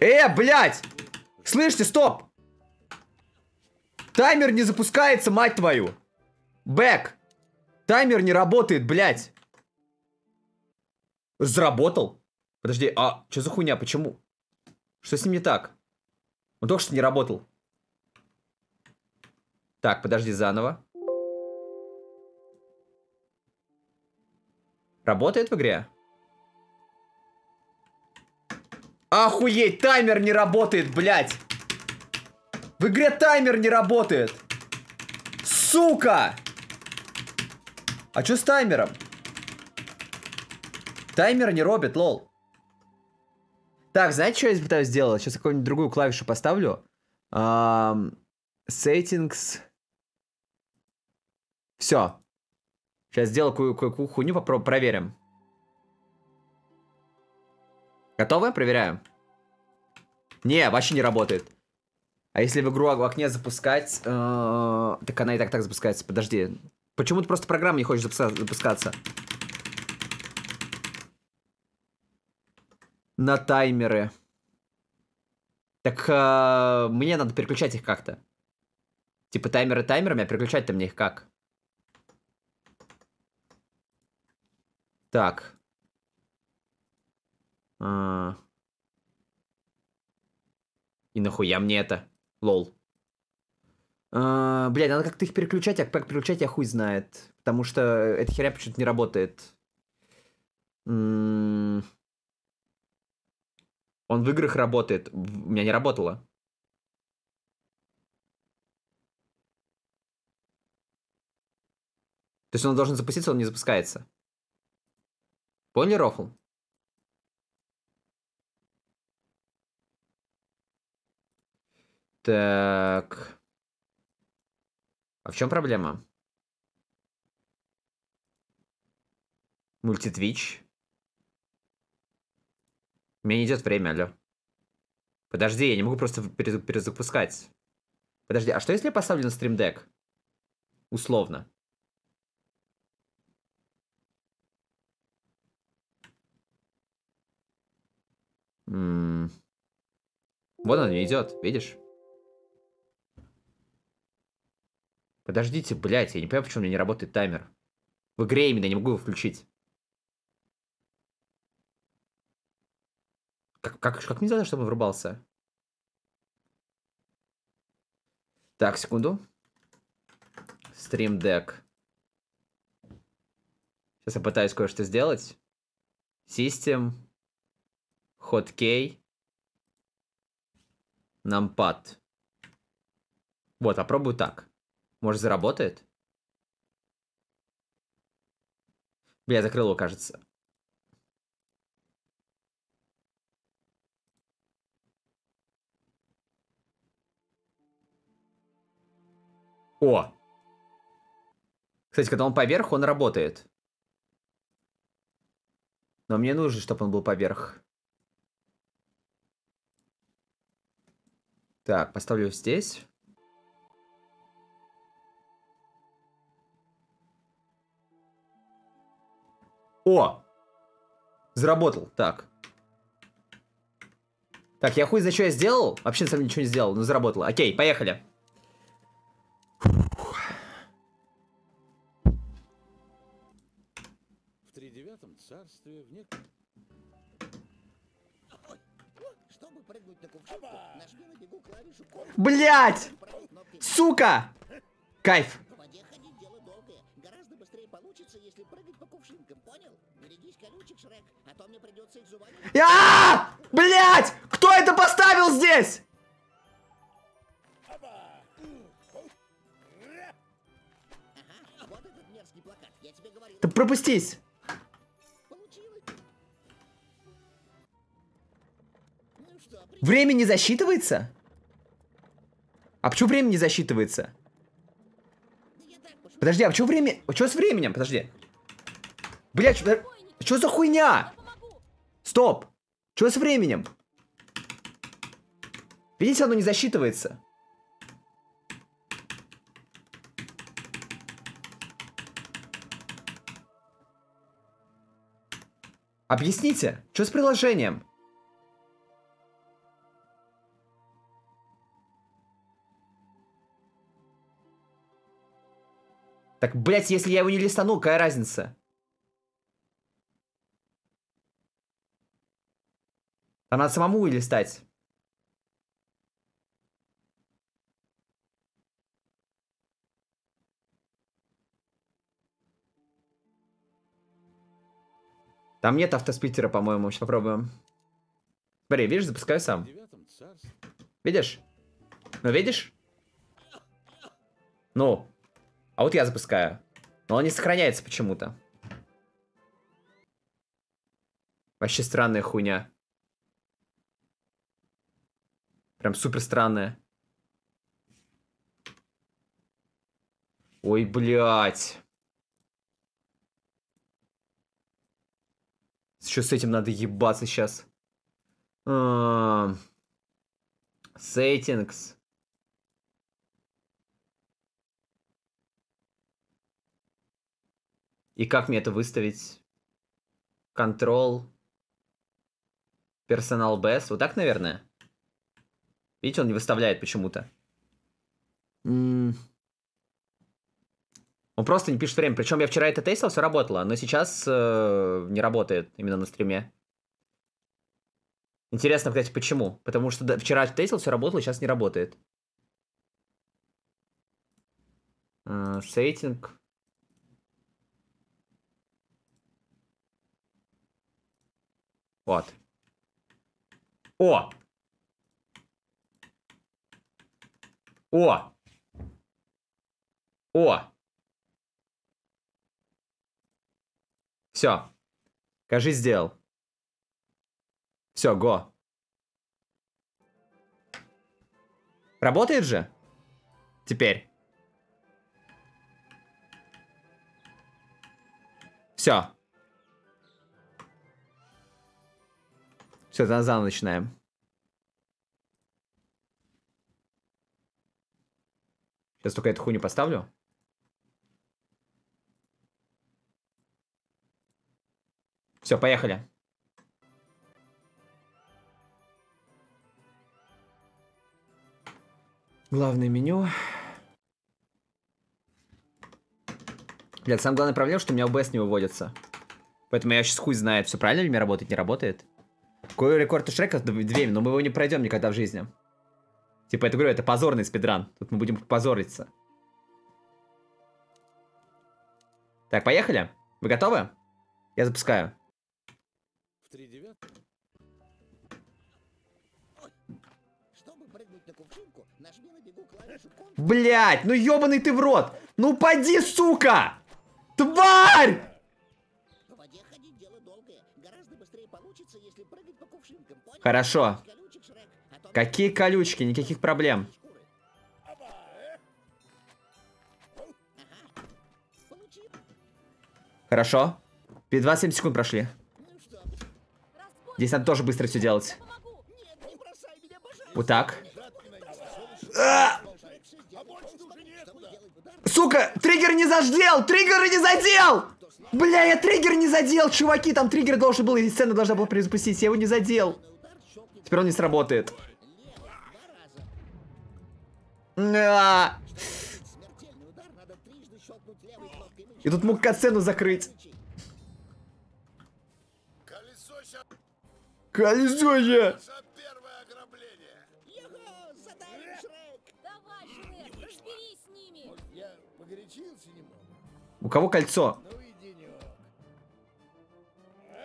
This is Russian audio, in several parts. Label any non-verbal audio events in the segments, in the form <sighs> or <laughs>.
Э, блядь! Слышите, стоп! Таймер не запускается, мать твою! Бэк! Таймер не работает, блядь! Заработал? Подожди, а что за хуйня, почему? Что с ним не так? Он только что не работал. Так, подожди, заново. Работает в игре? Охуеть, таймер не работает, блядь! В игре таймер не работает! Сука! А что с таймером? Таймер не робит, лол. Так, знаете, что я пытаюсь сделать? Сейчас какую-нибудь другую клавишу поставлю. Ам, Settings. Все. Сейчас сделаю кое-какую хуйню, попробуем, проверим. Готовы? Проверяем. Не, вообще не работает. А если в игру в окне запускать... э, так она и так так запускается. Подожди. Почему-то просто программа не запуска- запускаться. На таймеры. Так э, мне надо переключать их как-то. Типа таймеры таймерами, а переключать-то мне их как? Так. А. И нахуя мне это? Лол. А, блядь, надо как-то их переключать, а как переключать я хуй знает. Потому что эта херня почему-то не работает. Он в играх работает. У меня не работало. То есть он должен запуститься, он не запускается. Поняли, Рофл? Так. А в чем проблема? Мультитвич. У меня не идет время, алло. Подожди, я не могу просто перез- перезапускать. Подожди, а что если я поставлю на Deck? Условно. М. Вот он идет, видишь? Подождите, блядь, я не понимаю, почему у меня не работает таймер. В игре именно, я не могу его включить. Как, как, как мне надо, чтобы он врубался? Так, секунду. Stream Deck. Сейчас я пытаюсь кое-что сделать. System. Hotkey. Numpad. Вот, попробую так. Может, заработает? Бля, закрыл его, кажется. О! Кстати, когда он поверх, он работает. Но мне нужно, чтобы он был поверх. Так, поставлю здесь. О! Заработал. Так. Так, я хуй за что я сделал? Вообще, на самом деле, ничего не сделал, но заработало. Окей, поехали. в тридевятом царстве в нек... Чтобы прыгнуть на кувшинку, нажми на бегу клавишу. Блять! Сука! Кайф. Получится, если прыгать по кувшинкам, понял? Берегись колючек, Шрек, а то мне придется их зубами... А! Блять! Кто это поставил здесь? Да пропустись. Ну Время не засчитывается? А почему время не засчитывается? Да я так пошутил. Подожди, а почему время... Что с временем? Подожди. Блять, что... что за хуйня? Стоп. Что с временем? Видите, оно не засчитывается. Объясните, что с приложением? Так, блядь, если я его не листану, какая разница? Там надо самому и листать. Там нет автоспитера, по-моему. Сейчас попробуем. Смотри, видишь, запускаю сам. Видишь? Ну, видишь? Ну. А вот я запускаю. Но он не сохраняется почему-то. Вообще странная хуйня. Прям супер странная. Ой, блядь. Что с этим надо ебаться сейчас? Settings. И как мне это выставить? Control. Personal best. Вот так, наверное? Видите, он не выставляет почему-то. М. Он просто не пишет время. Причем я вчера это тестил, все работало, но сейчас э, не работает именно на стриме. Интересно, кстати, почему? Потому что вчера тестил, все работало, сейчас не работает. Э, Сеттинг. Вот. О! О! О! Все. Кажись, сделал. Все, го. Работает же? Теперь. Все. Все, заново начинаем. Сейчас только эту хуйню поставлю. Все, поехали. Главное меню. Блядь, самая главная проблема, что у меня OBS не выводится. Поэтому я сейчас хуй знает, все правильно ли мне работает, не работает. Какой рекорд у Шрека? Две, но мы его не пройдем никогда в жизни. Типа, это говорю, это позорный спидран. Тут мы будем позориться. Так, поехали. Вы готовы? Я запускаю. В три Ctrl. Блять, ну ебаный ты в рот! Ну поди, сука! Тварь! Хорошо. Какие колючки, никаких проблем. Хорошо. 27 секунд прошли. Здесь надо тоже быстро все делать. Вот так. Сука, триггер не задел! Триггер не задел! Бля, я триггер не задел, чуваки, там триггер должен был, и сцена должна была перезапустить, я его не задел. Теперь он не сработает. А, Смертельный удар надо трижды щелкнуть левой кнопкой мыши. И тут мог катсцену закрыть. Колесо ща Колесо же! за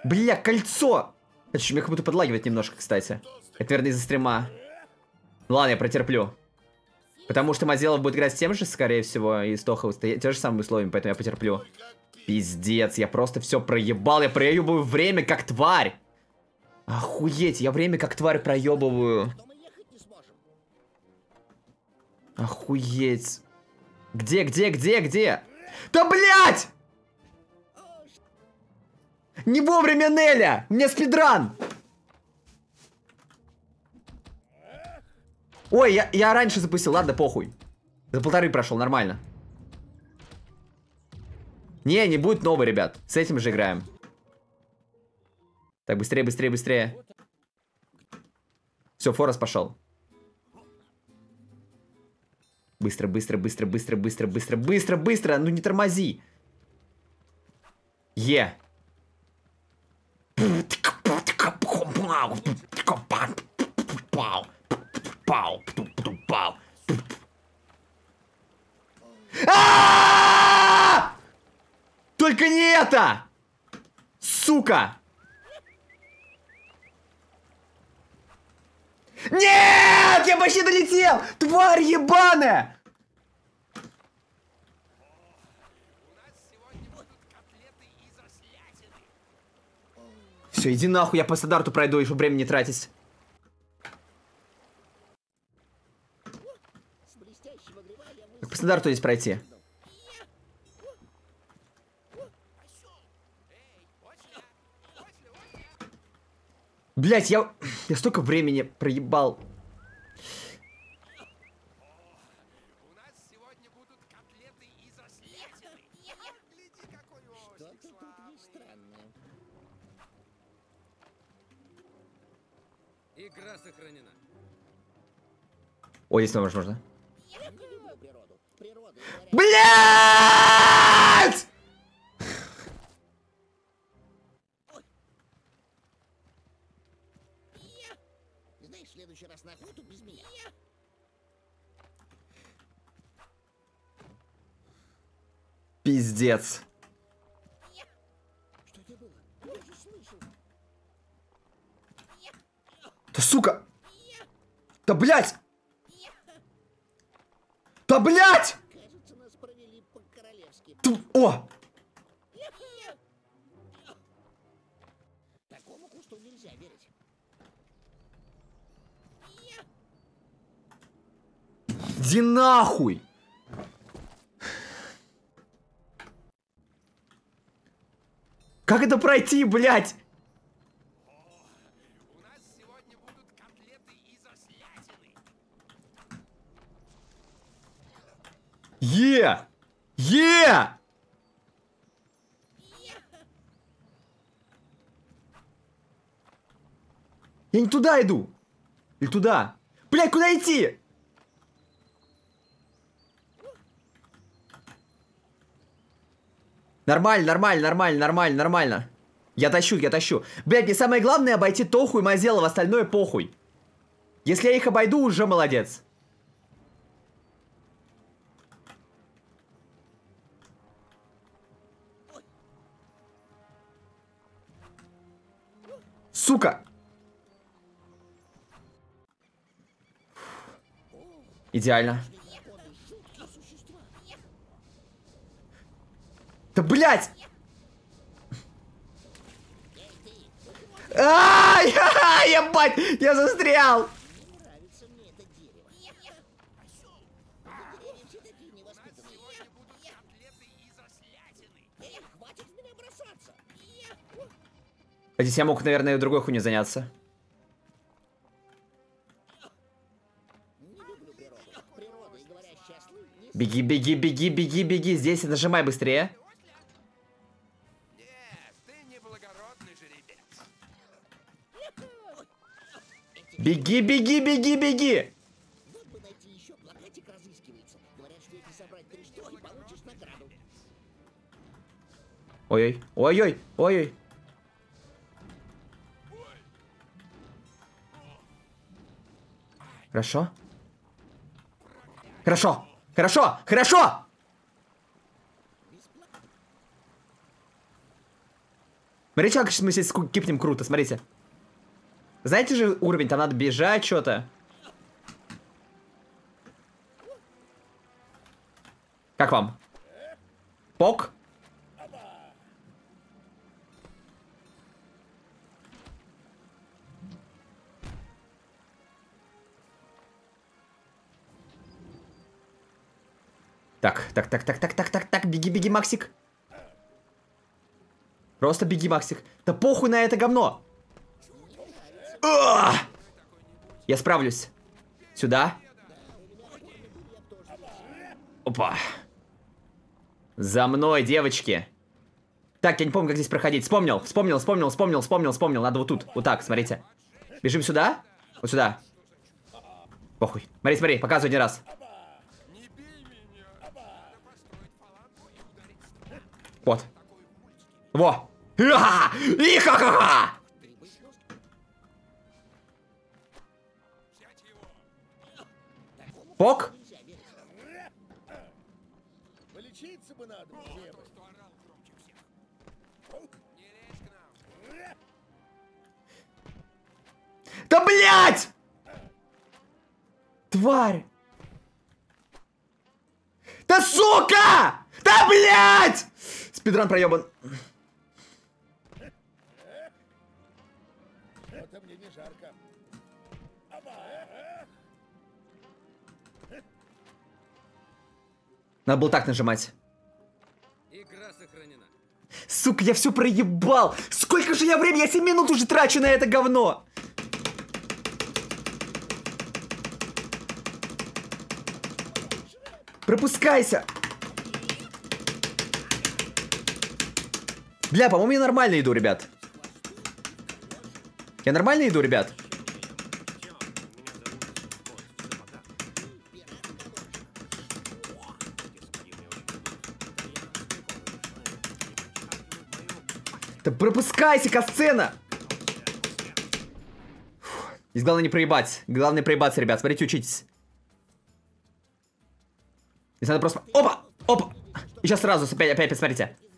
Бля, кольцо! Это что, меня как будто подлагивает немножко, кстати. Это, наверное, из-за стрима. Ладно, я протерплю. Потому что Мазелов будет играть с тем же, скорее всего, и с стоять те же самые условия, поэтому я потерплю. Пиздец, я просто все проебал, я проебываю время как тварь. Охуеть, я время как тварь проебываю. Охуеть. Где, где, где, где? Да блять! Не вовремя, Неля! Меня спидран! Ой, я, я раньше запустил, ладно, похуй. За полторы прошел, нормально. Не, не будет новый, ребят. С этим же играем. Так, быстрее, быстрее, быстрее. Все, Форест пошел. Быстро, быстро, быстро, быстро, быстро, быстро, быстро, быстро. Ну не тормози. Е. А! Только не это! Сука! Нет! Я почти долетел! Тварь ебаная! Все, иди нахуй, я по стандарту пройду, и время не тратить. Как по стандарту здесь пройти? Блять, я... Я столько времени проебал. У нас сегодня будут котлеты из ослятины. Гляди, какой Что-то ослик тут славный. есть странное. Игра сохранена. Ой, здесь тоже можно. Блять! знаешь, в следующий раз на охоту без меня. Пиздец. Да сука! Да блять! Да блять! Ту- О! Иди нахуй! Как это пройти, блять? У нас сегодня будут котлеты из ослятины. Е! Е! Я не туда иду. Или туда? Блять, куда идти? Нормально, нормально, нормально, нормально, нормально. Я тащу, я тащу. Блять, мне самое главное обойти Тоху и Мазелова, остальное похуй. Если я их обойду, уже молодец. Сука! Идеально. Да блять! Ай, <laughs> ха-ха, ебать, я застрял. Здесь я мог, наверное, другой хуйней заняться. И Беги, беги, беги, беги, беги. Здесь нажимай быстрее. Беги, беги, беги, беги. Вот бы найти Хорошо. Хорошо, хорошо, хорошо! Смотрите, как мы здесь кипнем круто, смотрите. Знаете же уровень, там надо бежать что-то. Как вам? Пок? Так, так, так, так, так, так, так, так, беги, беги, Максик. Просто беги, Максик. Да похуй на это говно. А! Я справлюсь. Сюда. Опа. За мной, девочки. Так, я не помню, как здесь проходить. Вспомнил, вспомнил, вспомнил, вспомнил, вспомнил, вспомнил. Надо вот тут. Вот так, смотрите. Бежим сюда. Вот сюда. Похуй. Смотри, смотри, показывай один раз. Вот. Во! И ха-ха-ха! Пок? Полечиться бы надо! Да блять! Тварь! Да сука! Да блять! Спидран проебан. А мне не жарко. Надо было так нажимать. Игра сохранена. Сука, я все проебал! Сколько же я времени? Я 7 минут уже трачу на это говно! Пропускайся! Бля, по-моему, я нормально иду, ребят. Я нормально иду, ребят? Да пропускайся, касцена! Здесь главное не проебать. Главное проебаться, ребят. Смотрите, учитесь. Здесь надо просто... Опа! Опа! И сейчас сразу, опять, опять, посмотрите. Право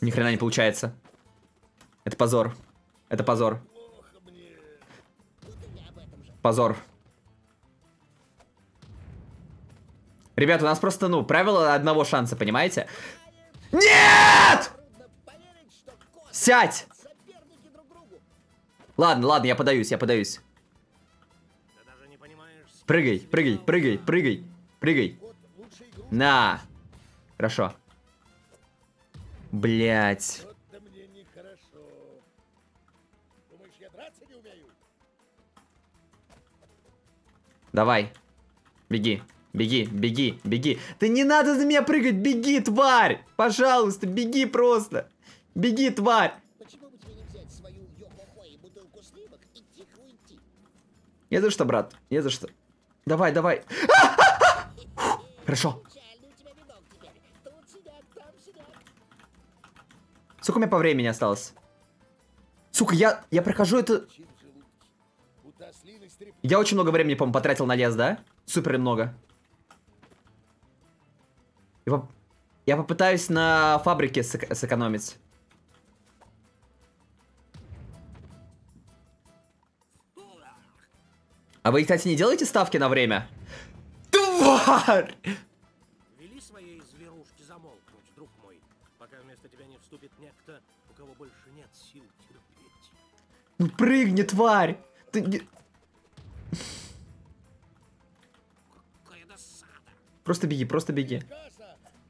Ни хрена не получается. Это позор. Это позор. Позор. Ребят, у нас просто, ну, правило одного шанса, понимаете? Нет! Сядь! Ладно, ладно, я подаюсь, я подаюсь. Прыгай, прыгай, прыгай, прыгай, прыгай. На. Хорошо. Умею? Давай. Беги. Беги, беги, беги. Да не надо за меня прыгать, беги, тварь! Пожалуйста, беги просто. Беги, тварь. Не за что, брат, не за что. Давай, давай. <laughs> Хорошо. Сколько у меня по времени осталось? Сука, я, я прохожу это... Я очень много времени, по-моему, потратил на лес, да? Супер много. Я, поп- я попытаюсь на фабрике сэк- сэкономить. А вы, кстати, не делаете ставки на время? Тварь! Кого больше нет сил терпеть. Ну прыгни, тварь! Ты не- Какая досада! Просто беги, просто беги.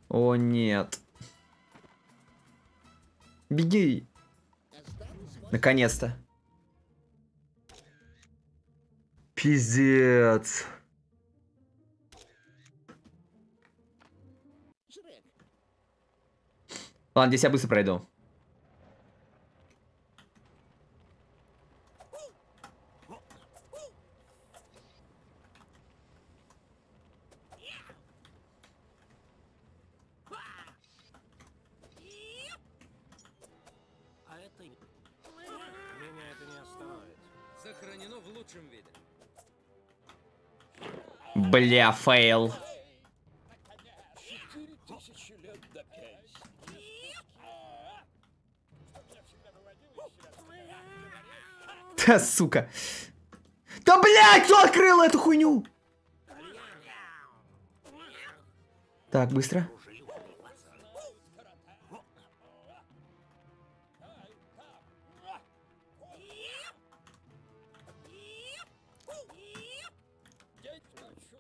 О, нет. Беги. Наконец-то. Пиздец. Ладно, здесь я быстро пройду. Бля, фейл. Да, сука. Да, блядь, кто открыл эту хуйню? Так, быстро.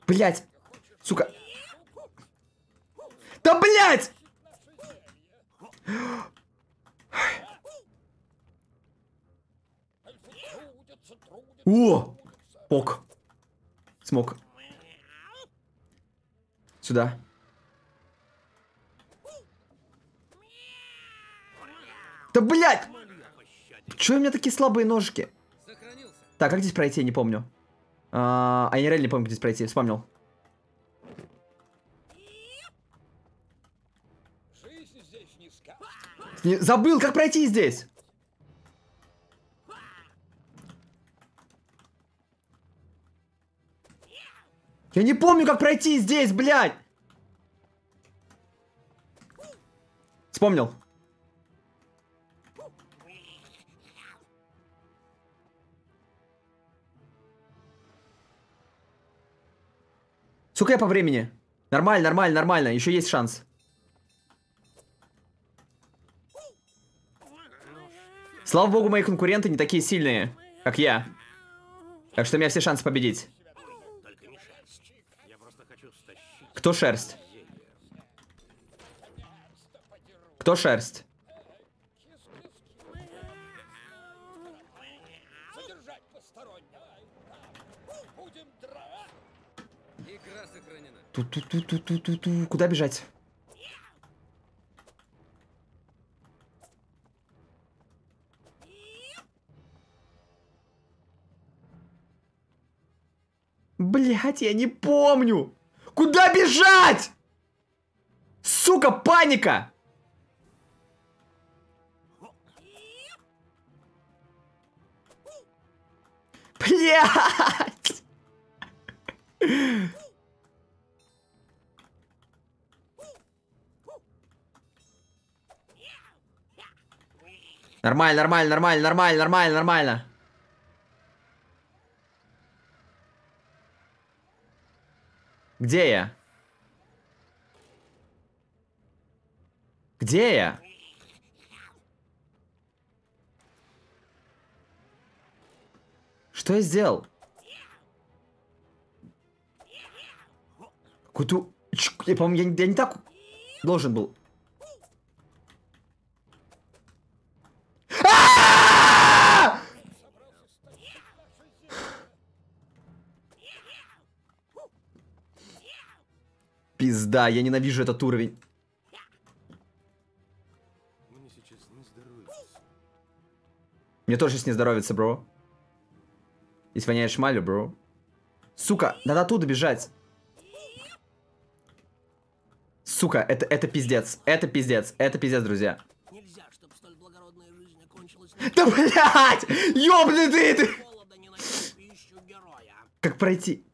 Блять, сука. Да, блять! О! Ок. Смог. Сюда. Да блять! Чё у меня такие слабые ножки? Так, как здесь пройти, не помню. А, а я реально не помню, где здесь пройти. Вспомнил. Не- забыл, как пройти здесь. Я не помню, как пройти здесь, блядь. Вспомнил. Сколько я по времени? Нормально, нормально, нормально. Еще есть шанс. Слава богу, мои конкуренты не такие сильные, как я. Так что у меня все шансы победить. Кто шерсть? Кто шерсть? Сохранена. Ту-ту-ту-ту-ту-ту. Куда бежать? Блять, я не помню. Куда бежать? Сука, паника! Блять! Нормально, нормально, нормально, нормально, нормально, нормально. Где я? Где я? Что я сделал? Куда? Я, по-моему, я, я не так должен был. Пизда, я ненавижу этот уровень. Мне сейчас не здоровится. Мне тоже сейчас не здоровится, бро. Здесь воняет шмалью, бро. Сука, надо оттуда бежать. Сука, это, это пиздец. Это пиздец. Это пиздец, друзья. Нельзя, окончилась Да блять! Ёбнутый ты! Как пройти?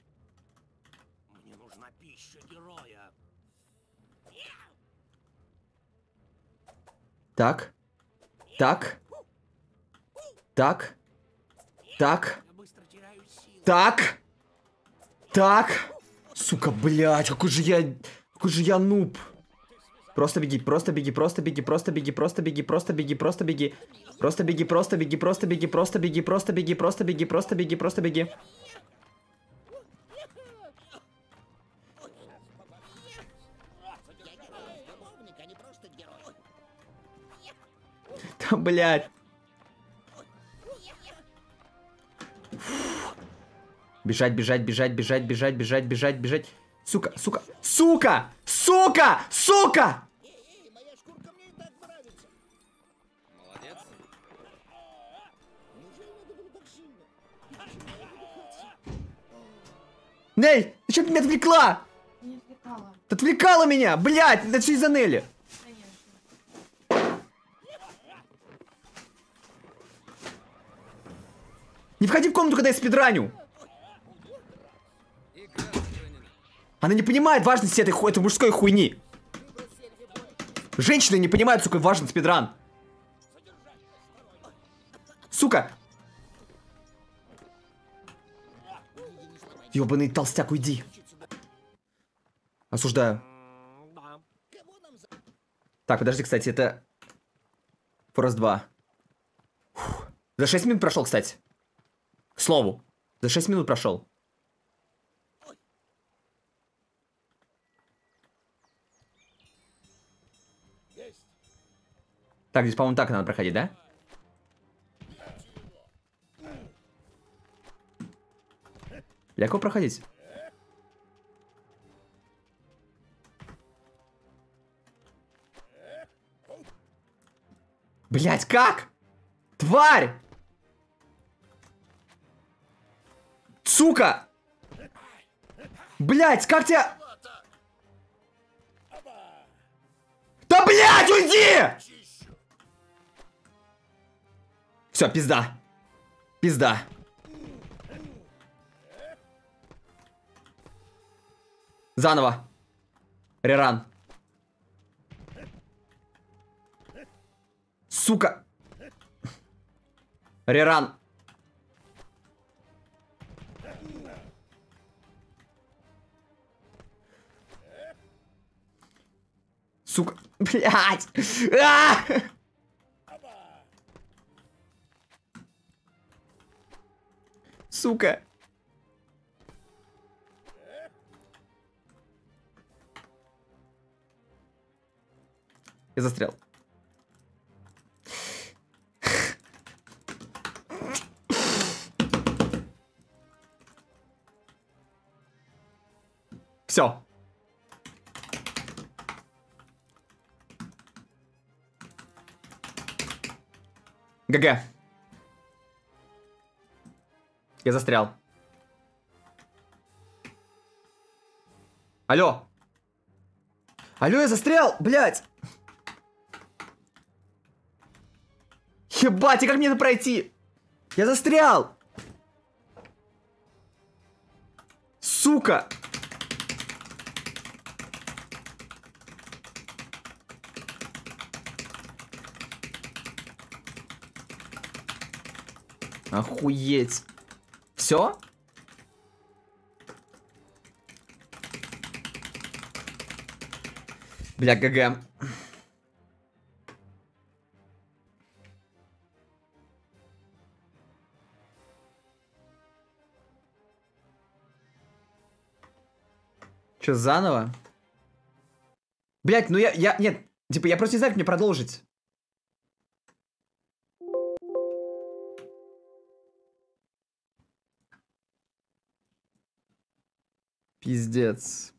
Так. Так. Так. Так. Так. Так. Сука, блядь, какой же я... Какой же я нуб. Просто беги, просто беги, просто беги, просто беги, просто беги, просто беги, просто беги. Просто беги, просто беги, просто беги, просто беги, просто беги, просто беги, просто беги, просто беги. <laughs> блядь. Бежать, бежать, бежать, бежать, бежать, бежать, бежать, бежать. Сука, сука, сука, сука, сука! Ней, ты что ты меня отвлекла? Не отвлекала, Ты отвлекала меня, блядь, это все из-за Нелли. конечно. Не входи в комнату, когда я спидраню. Она не понимает важности этой, этой мужской хуйни. Женщины не понимают, сколько важен спидран. Сука. Ёбаный толстяк, уйди. Осуждаю. Так, подожди, кстати, это... Форест 2. Фух. За 6 минут прошел, кстати. К слову. За 6 минут прошел. Так, здесь, по-моему, так надо проходить, да? Легко проходить. Блять, как? Тварь! Сука! Блять, как тебя... Да блять, уйди! Все, пизда. Пизда. Заново. Реран. Сука. Реран. Сука. Блять. А! Сука. Я застрял. Все. ГГ. Я застрял. Алло. Алло, я застрял, блядь. Ебать, и как мне это пройти? Я застрял. Сука. Охуеть. Все? Бля, ГГ. Че, заново? Блять, ну я, я, нет, типа, я просто не знаю, как мне продолжить. Пиздец.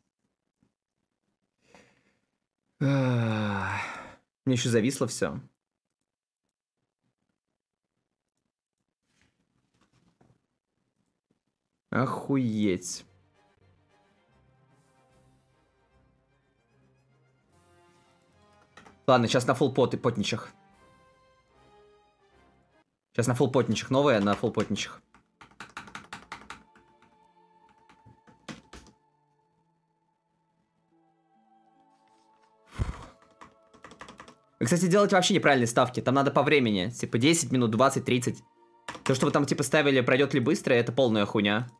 Мне еще зависло все. Охуеть. Ладно, сейчас на фулл пот и потничах. Сейчас на фулл потничах. Новая на фулл потничах. Вы, кстати, делаете вообще неправильные ставки. Там надо по времени. Типа 10 минут, 20, 30. То, что вы там типа ставили, пройдет ли быстро, это полная хуйня. <laughs>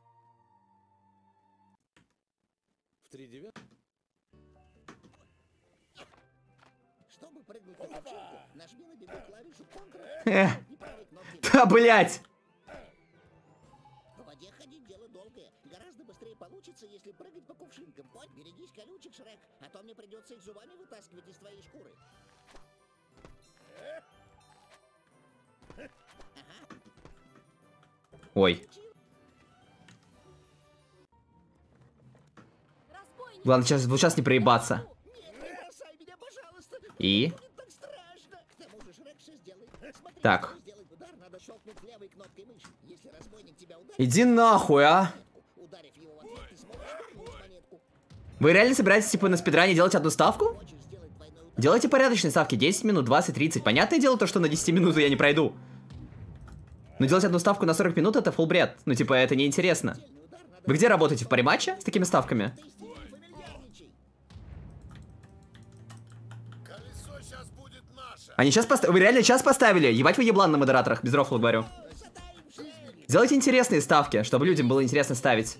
Э. Да, получится, если прыгать по кувшинкам. Берегись колючек, Шрек, а то мне придется их зубами вытаскивать из твоей шкуры. Ой. Главное, сейчас, вот сейчас не проебаться. И? Так Иди нахуй, а! Вы реально собираетесь, типа, на спидране делать одну ставку? Хочешь сделать двойной удар? Делайте порядочные ставки, 10 минут, 20, 30. Понятное дело то, что на 10 минут я не пройду. Но делать одну ставку на 40 минут это фул бред. Ну, типа, это неинтересно. Вы где работаете? В париматче с такими ставками? Сейчас. Они сейчас поставили... Вы реально час поставили? Ебать вы еблан на модераторах, без рофла говорю. Сделайте интересные ставки, чтобы людям было интересно ставить.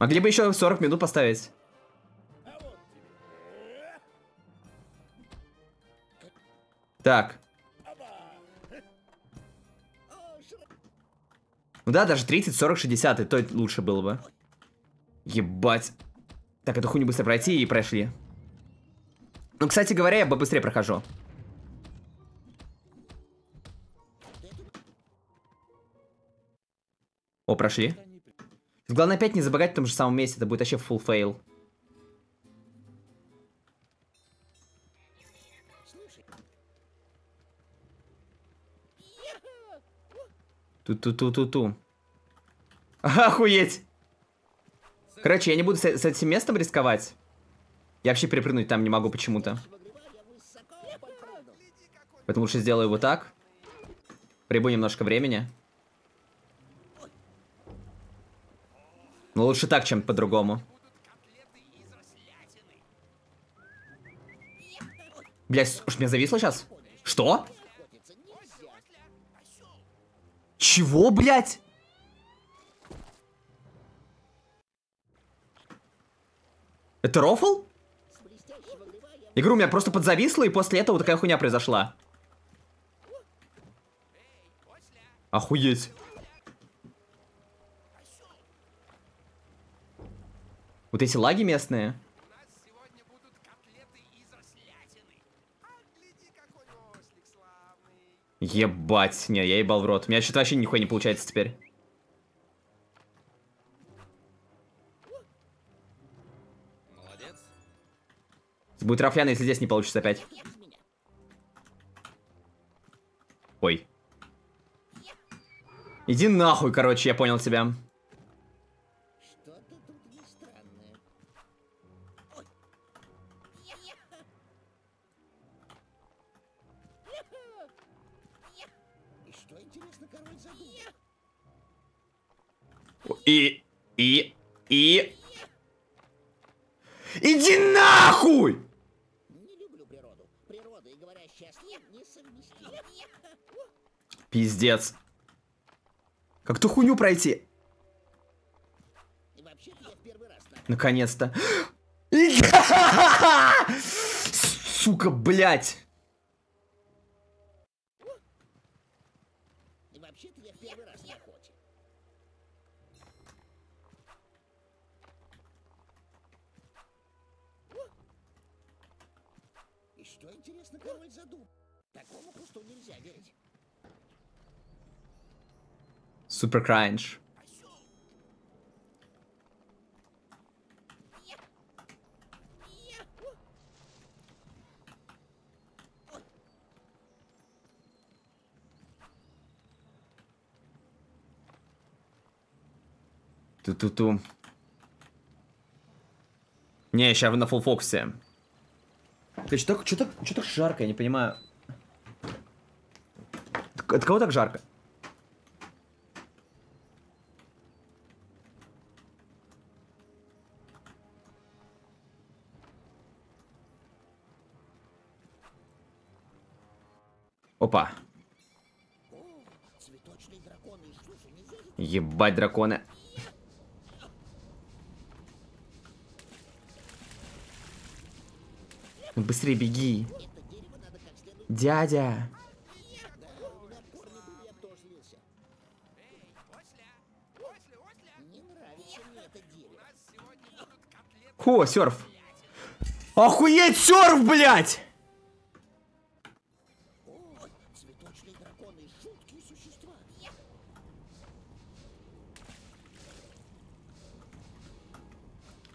Могли бы еще 40 минут поставить. Так. Ну да, даже 30, 40, 60, и то лучше было бы. Ебать. Так, эту хуйню быстро пройти и прошли. Ну, кстати говоря, я бы быстрее прохожу. О, прошли. Главное опять не забагать в том же самом месте, это будет вообще full fail. Ту-ту-ту-ту-ту. Охуеть! Короче, я не буду с, э, с этим местом рисковать. Я вообще перепрыгнуть там не могу почему-то. Поэтому лучше сделаю вот так. Прибу немножко времени. Но лучше так, чем по-другому. Блять, уж меня зависло сейчас? Что? Чего, блять? Это рофл? Я у меня просто подзависло, и после этого такая хуйня произошла. Охуеть. Вот эти лаги местные. Ебать. Не, я ебал в рот. У меня что-то вообще нихуя не получается теперь. Молодец. Будет рафляно, если здесь не получится опять. Ой. Иди нахуй, короче, я понял тебя. И... И... И... Иди нахуй! Не люблю природу. Природа. Пиздец. Как ту хуйню пройти? Наконец-то. <gasps> <laughs> Сука, блядь. И вообще-то я в первый раз на охоте. И что, интересно, король задумал? Кусту нельзя верить. Супер крайнж. Ту-ту-ту. Не, сейчас на фул фокусе. Ты что так, что так, что так жарко, я не понимаю. От кого так жарко? Опа. Ебать драконы. Ну быстрее беги. Дядя. Котлеты О, серф. Охуеть, серф, блядь!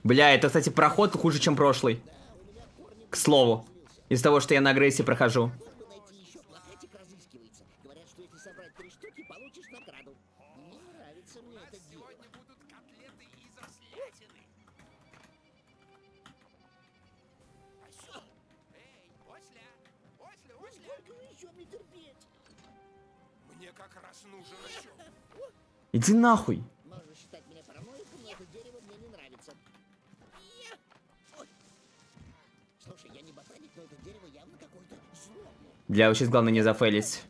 Бля, это, кстати, проход хуже, чем прошлый. К слову. Из-за того, что я на агрессии прохожу. Как раз нужен осел. Иди нахуй. Можно считать меня параноиком, но это дерево мне не нравится. Слушай, я не ботаник, но это дерево явно какое-то злобное. Бля, сейчас главное не зафейлить.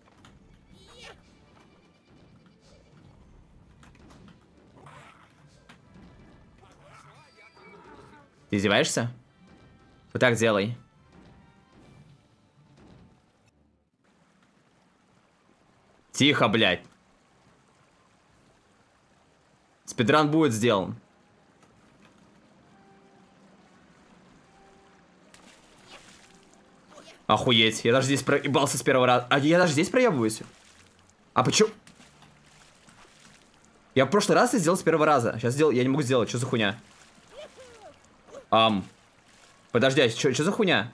Ты издеваешься? Вот так делай. Тихо, блядь. Спидран будет сделан. Охуеть, я даже здесь проебался с первого раза. А я даже здесь проебываюсь? А почему? Я в прошлый раз это сделал с первого раза. Сейчас сделал, я не могу сделать, что за хуйня? Ам. Подожди, а что за хуйня?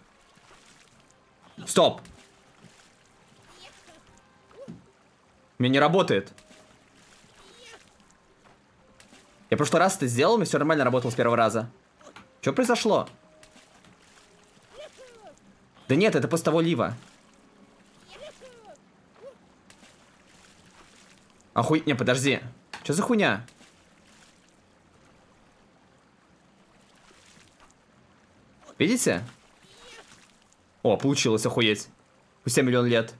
Стоп. У меня не работает. Я в прошлый раз это сделал, и все нормально работало с первого раза. Что произошло? Да нет, это после того лива. Охуй... Не, подожди. Что за хуйня? Видите? О, получилось, охуеть. Спустя миллион лет.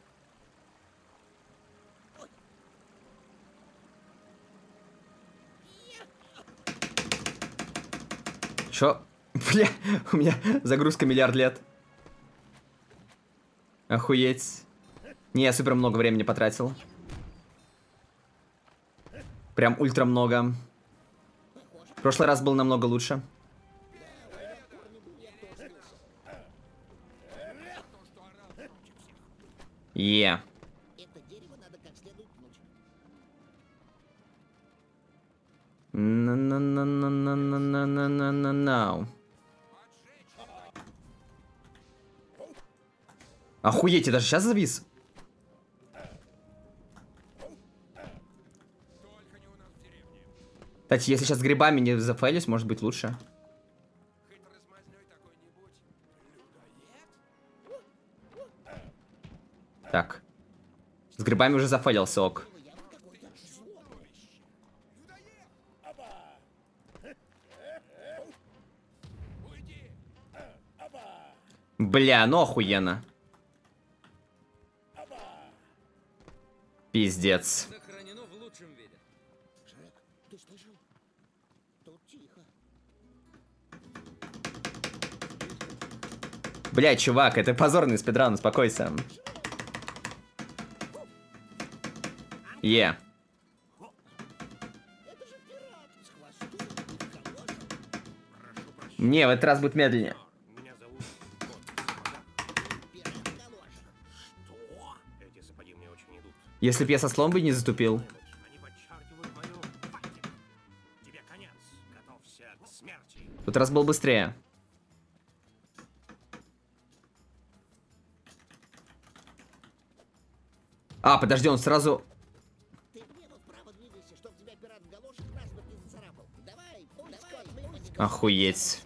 Чё? <laughs> Бля, у меня загрузка миллиард лет. Охуеть. Не, я супер много времени потратил. Прям ультра много. В прошлый раз был намного лучше. Е. Это now. Охуеть, я даже сейчас завис. Кстати, если сейчас с грибами не зафейлюсь, может быть лучше. Так. С грибами уже зафейлился, ок. Бля, ну охуенно. Пиздец. Бля, чувак, это позорный спидран, успокойся. Е. Yeah. Не, в этот раз будет медленнее. Если б я со слом бы не затупил. Тут раз был быстрее. А, подожди, он сразу... Галоши, Охуеть.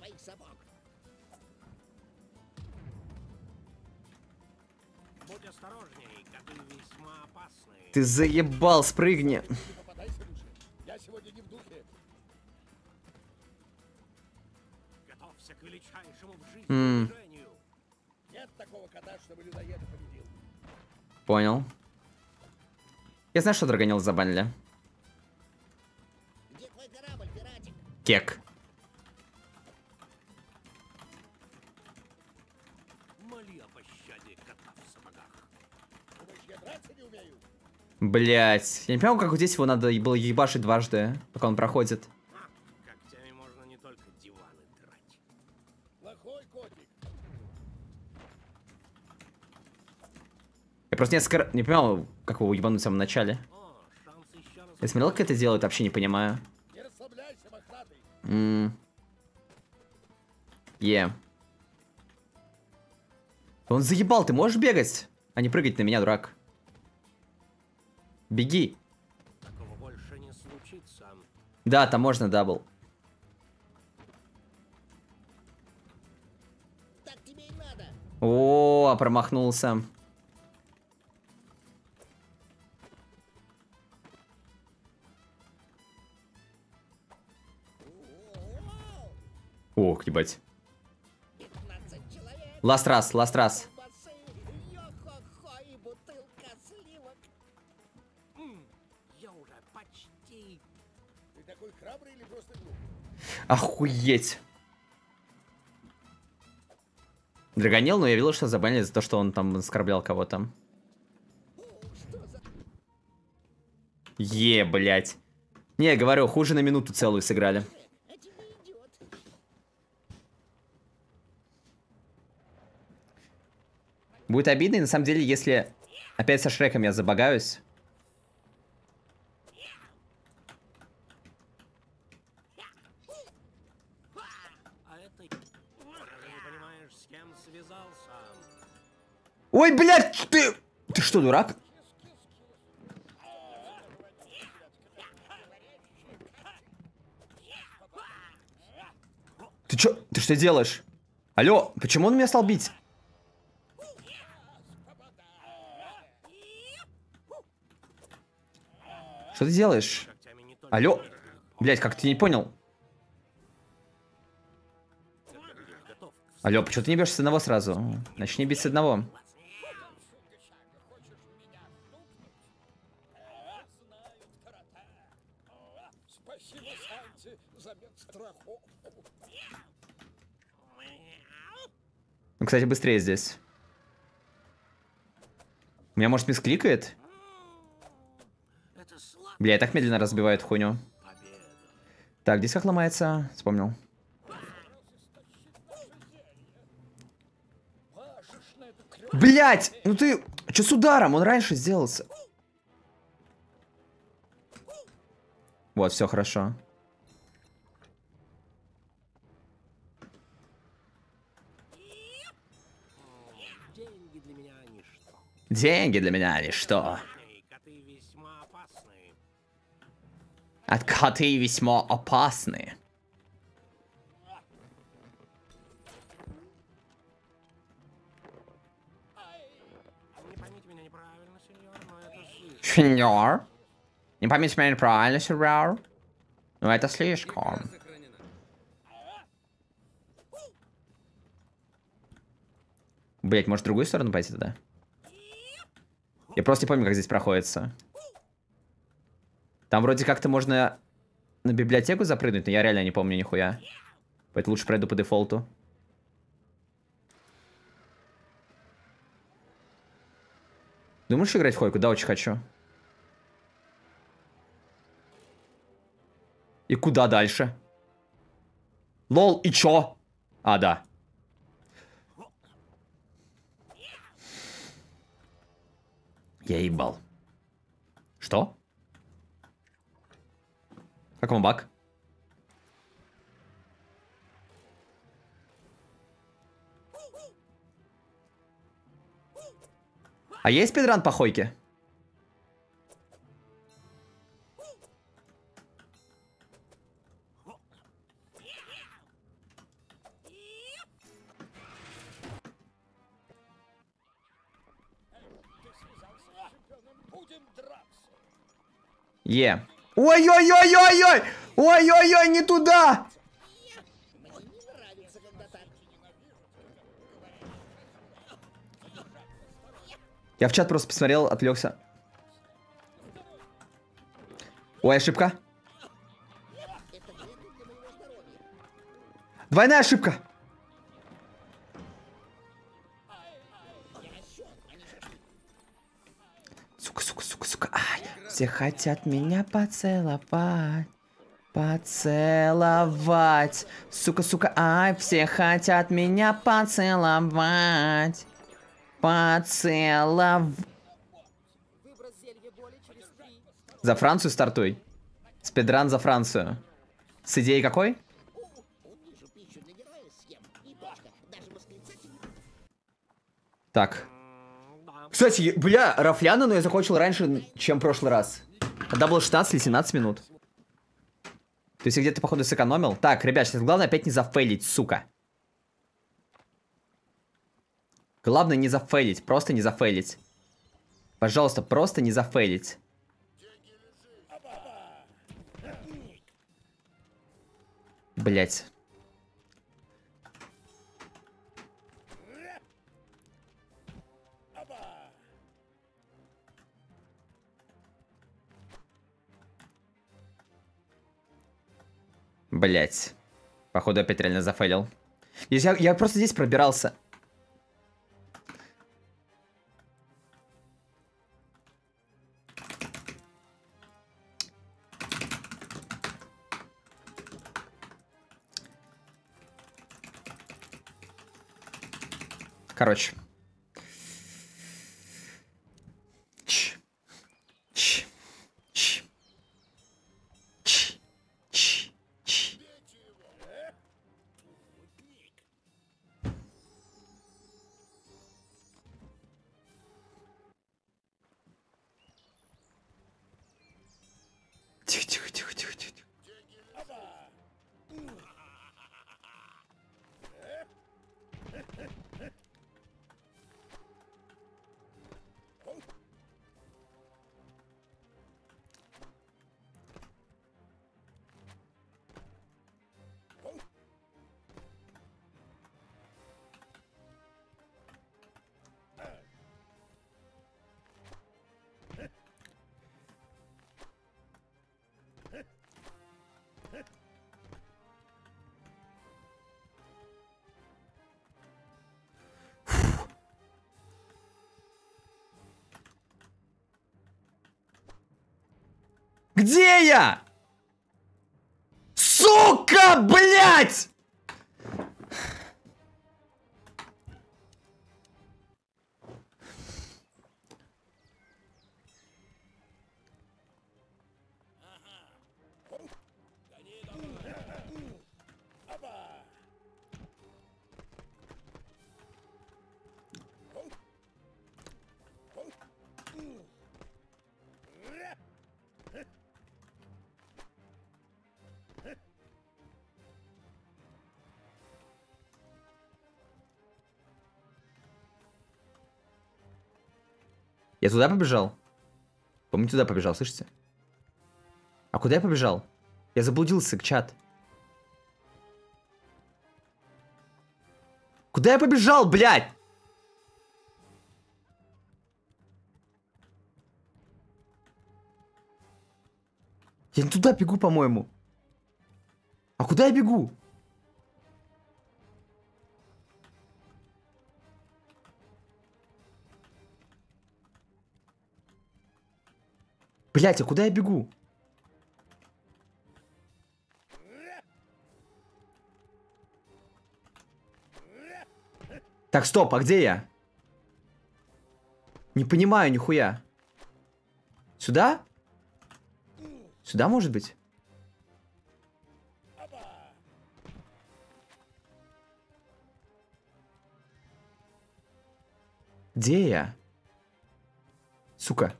Ты заебал, спрыгни. Понял. Я знаю, что Драгонил забанили. Кек. Блять. Я не понимаю, как вот здесь его надо было ебашить дважды, пока он проходит. Ха, когтями можно не только диваны драть. Плохой котик. Я просто несколько. Не понимал, как его ебануть в самом начале. Я смотрел, как это делают, вообще не понимаю. Не расслабляйся, мохнатый. Ммм. Е. Он заебал, ты можешь бегать? А не прыгать на меня, дурак. Беги. Такого больше не случится. Да, там можно double. Так тебе и надо. О, промахнулся. О-о-о. Ох, ебать. 15 человек. Ласт раз, ласт раз. Охуеть. Драгонел, но я видел, что забанили за то, что он там оскорблял кого-то. Е, блять. Не, говорю, хуже на минуту целую сыграли. Будет обидно, и на самом деле, если опять со Шреком я забагаюсь. Ой, блядь, ты... Ты что, дурак? Ты чё? Ты что делаешь? Алло, почему он меня стал бить? Что ты делаешь? Алло? Блять, как ты не понял? Алло, почему ты не бьешь с одного сразу? Начни бить с одного. Ну, кстати, быстрее здесь. У меня, может? Это слабая Бля, я так медленно разбиваю эту хуйню. Так, здесь как ломается? Вспомнил. Блять! Ну ты... Че с ударом? Он раньше сделался. Вот, все хорошо. Деньги для меня ничто. Деньги для меня ничто. От коты весьма опасны. Сеньор, но? Не поймите меня неправильно, сеньор. Ну это слишком. Блять, может в другую сторону пойти тогда? Я просто не помню, как здесь проходится. Там вроде как-то можно на библиотеку запрыгнуть, но я реально не помню нихуя. Поэтому лучше пройду по дефолту. Думаешь играть в хойку? Да, очень хочу. И куда дальше? Лол, и чё? А, да. Я ебал. Что? Как вам баг? А есть спидран по хойке? Е. Ой-ой-ой-ой-ой! Ой-ой-ой, не туда! Я в чат просто посмотрел, отвлекся. Ой, ошибка. Двойная ошибка. Все хотят меня поцеловать. Поцеловать. Сука, сука, ай, все хотят меня поцеловать. Поцеловать. За Францию стартуй. Спидран за Францию. С идеей какой? Так. Кстати, бля, Рафляна, но я закончил раньше, чем в прошлый раз. Тогда было 16 или 17 минут. То есть я где-то, походу, сэкономил. Так, ребят, сейчас главное опять не зафейлить, сука. Главное не зафейлить, просто не зафейлить. Пожалуйста, просто не зафейлить. Блять. Блять. Походу опять реально зафейлил. Я, я просто здесь пробирался. Короче. Где я? Сука, блядь! Я туда побежал? По-моему, туда побежал, слышите? А куда я побежал? Я заблудился, чат. Куда я побежал, блядь? Я не туда бегу, по-моему. А куда я бегу? Блять, а куда я бегу? Так, стоп, а где я? Не понимаю нихуя. Сюда? Сюда, может быть? Где я? Сука.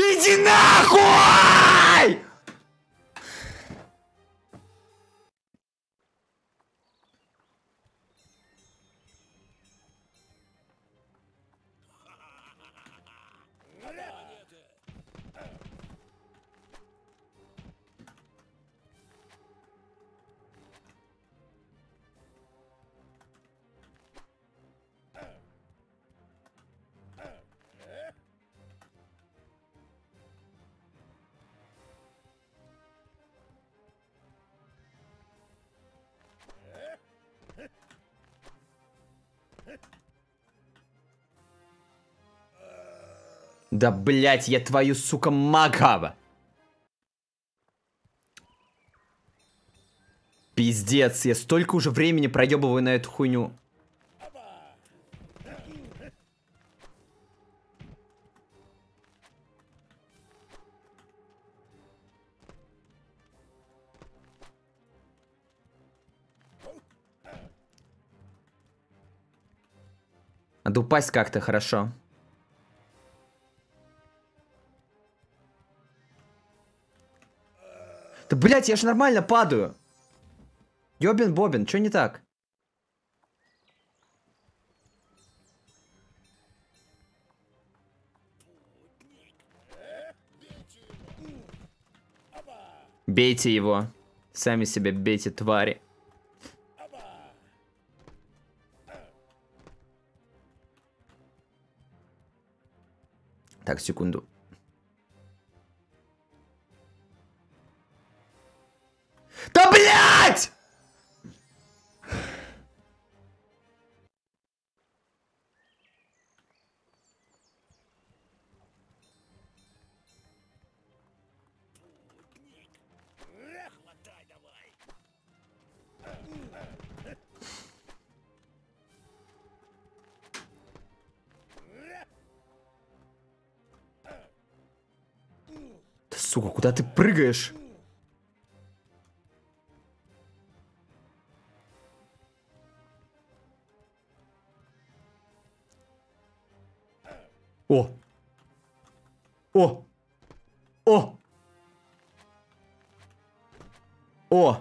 Ты иди нахуй! Да блять, я твою, сука, магава. Пиздец, я столько уже времени проебываю на эту хуйню. Надо упасть как-то хорошо. Да, блядь, я же нормально падаю. Ёбин Бобин, что не так? Бейте его. Сами себя бейте, твари. Так, секунду. Да блять! Да, сука, куда ты прыгаешь? О! О! О! О!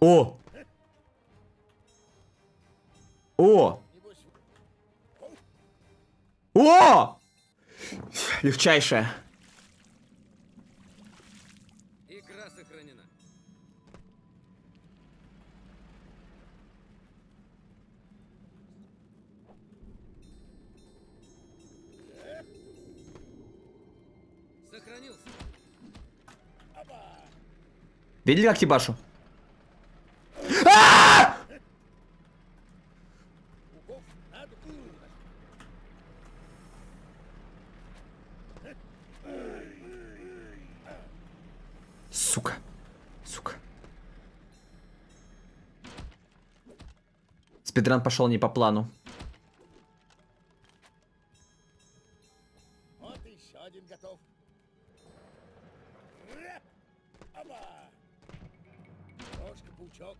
О! О! О! Легчайшее. Игра сохранена. Сохранился. Видели, как ебашу? Уков надо. Сука. Сука. Спидран пошел не по плану. Вот еще один готов. Оба! Крошка, паучок.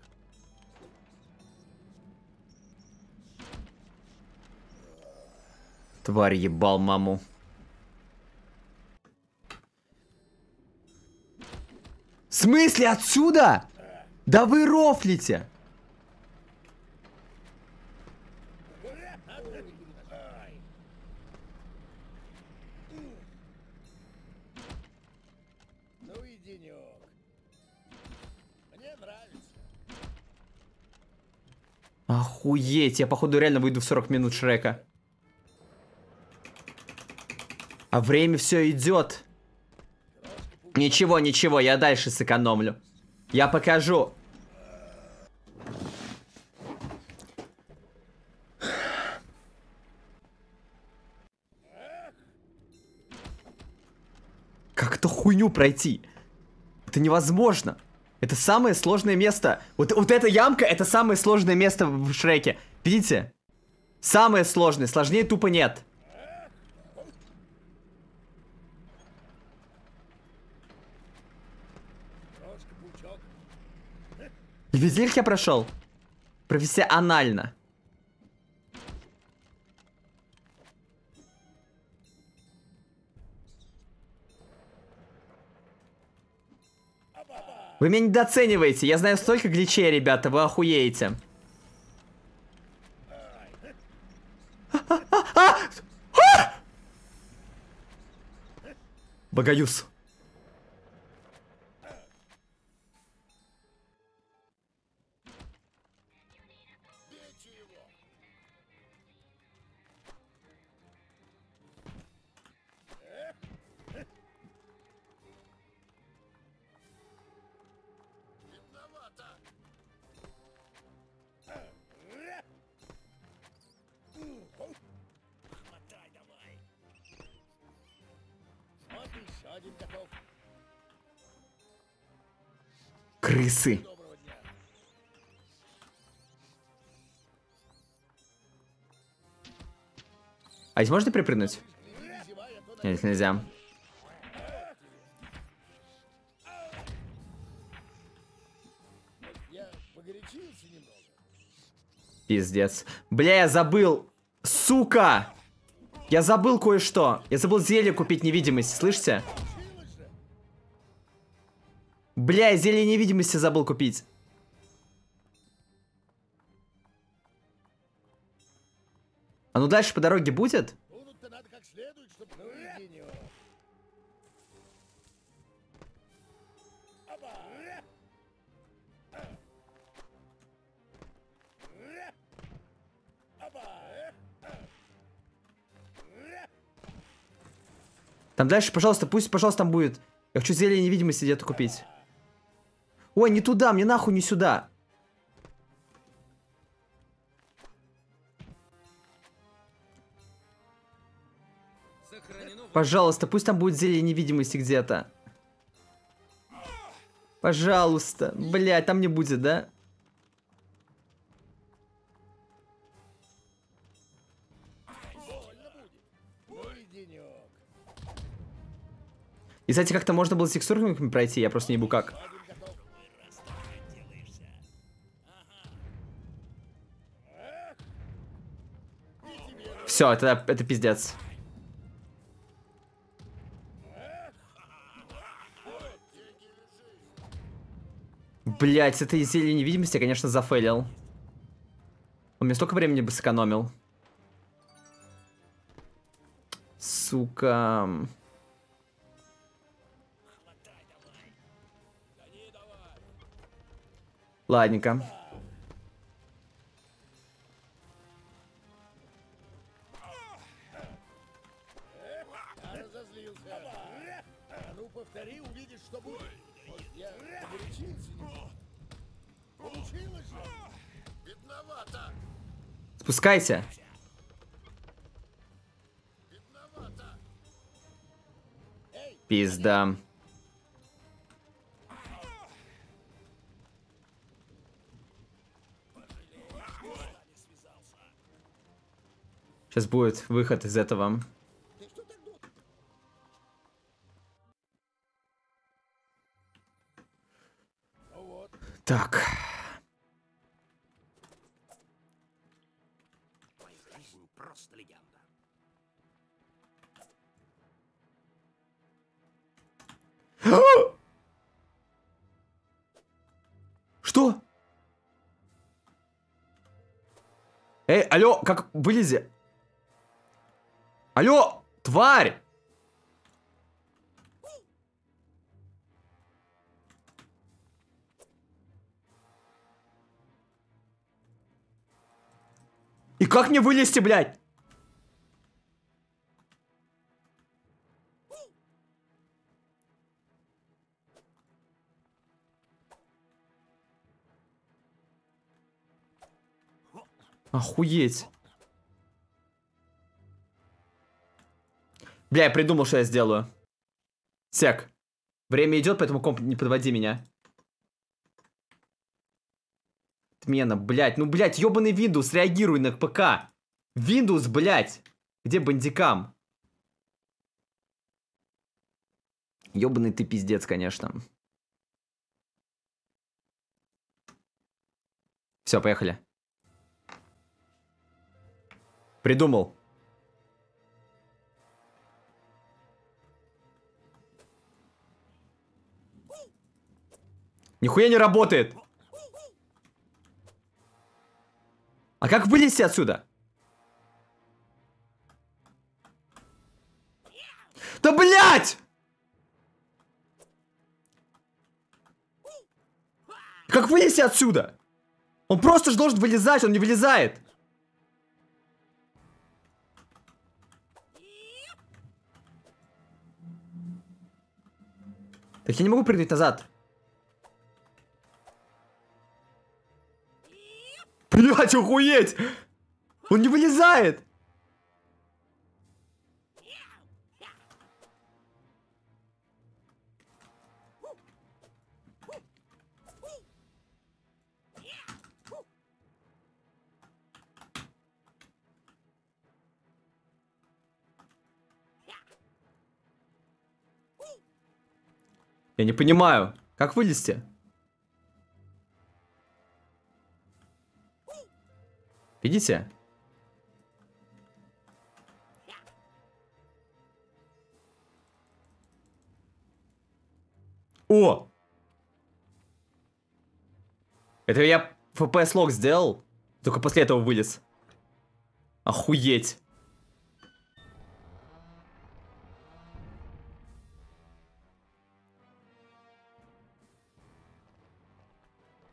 Тварь ебал маму. В смысле отсюда? Да вы рофлите. Охуеть, я походу реально выйду в 40 минут Шрека. А время все идет. Ничего, ничего, я дальше сэкономлю. Я покажу. Как эту хуйню пройти? Это невозможно. Это самое сложное место. Вот, вот эта ямка, это самое сложное место в Шреке. Видите? Самое сложное. Сложнее тупо нет. Как я прошел? Профессионально. Вы меня недооцениваете. Я знаю столько гличей, ребята. Вы охуеете. Богаюз. Крысы. А здесь можно припрыгнуть? Нет, нельзя. Пиздец. Бля, я забыл. Сука! Я забыл кое-что. Я забыл зелье купить невидимость, слышите? Же. Бля, зелье невидимости забыл купить. А ну дальше по дороге будет? Там дальше, пожалуйста, пусть, пожалуйста, там будет. Я хочу зелье невидимости где-то купить. Ой, не туда, мне нахуй не сюда. Пожалуйста, пусть там будет зелье невидимости где-то. Пожалуйста. Блядь, там не будет, да? И кстати, как-то можно было с текстурками пройти, я просто не буду как. Все, это, это пиздец. Блять, это зелье невидимости, я, конечно, зафейлил. Он мне столько времени бы сэкономил. сука. Ладненько. Спускайся. Пизда. Сейчас будет выход из этого. Так <gasps> Что? Эй, алло, как вылези? Алло, тварь! И как мне вылезти, блядь? Охуеть. Бля, я придумал, что я сделаю. Сек. Время идет, поэтому комп, не подводи меня. Отмена, блядь. Ну, блядь, ебаный Windows, реагируй на ПК. Windows, блядь. Где бандикам? Ебаный ты пиздец, конечно. Все, поехали. Придумал. Нихуя не работает. А как вылезти отсюда? Да блять! Как вылезти отсюда? Он просто же должен вылезать, он не вылезает. Так я не могу прыгнуть назад. Блять, охуеть! Он не вылезает! Я не понимаю, как вылезти? Видите? О! Это я FPS лог сделал, только после этого вылез. Охуеть.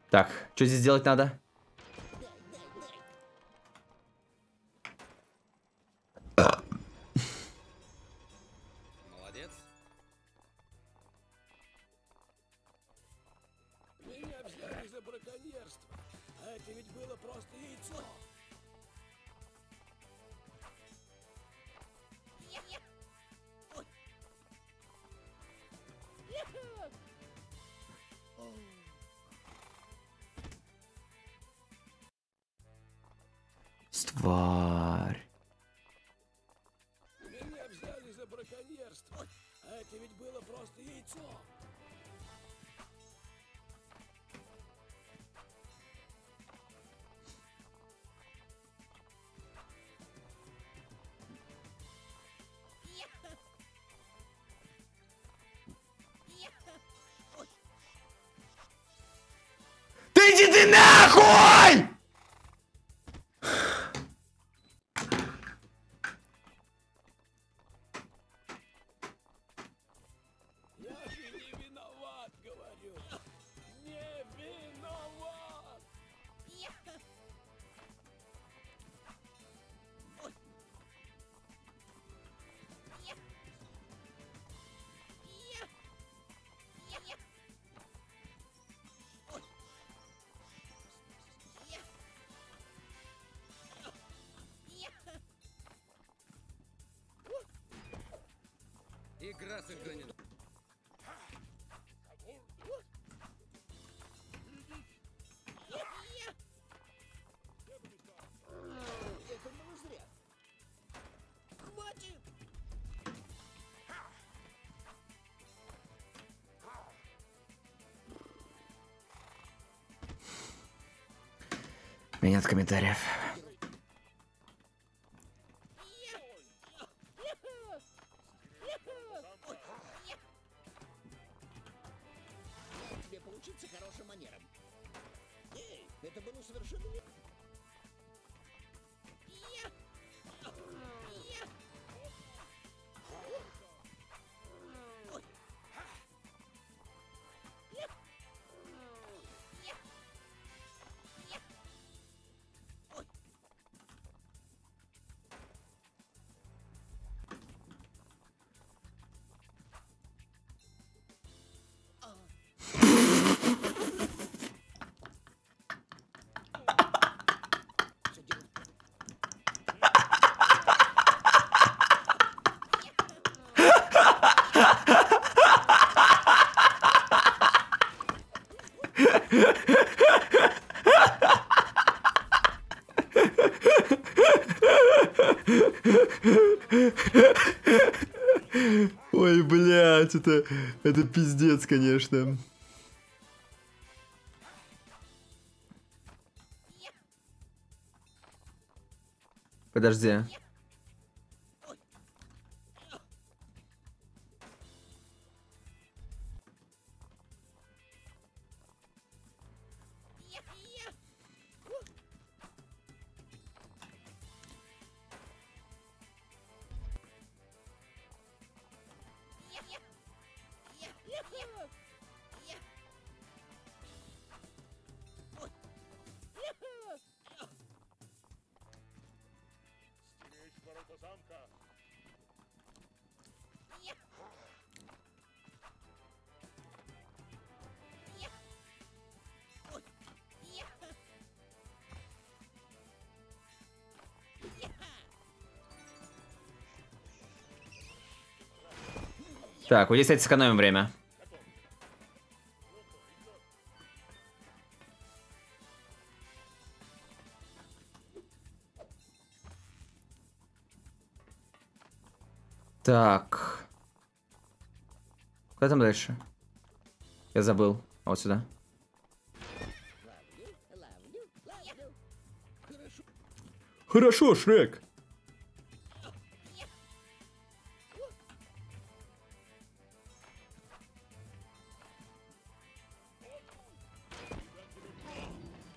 Так, что здесь делать надо? Игра сохранена. Это было зря. Хватит! Меня комментариев. Пиздец, конечно. Подожди. Так, вот здесь, кстати, сэкономим время. Так. Куда там дальше? Я забыл. А вот сюда. Хорошо, Шрек.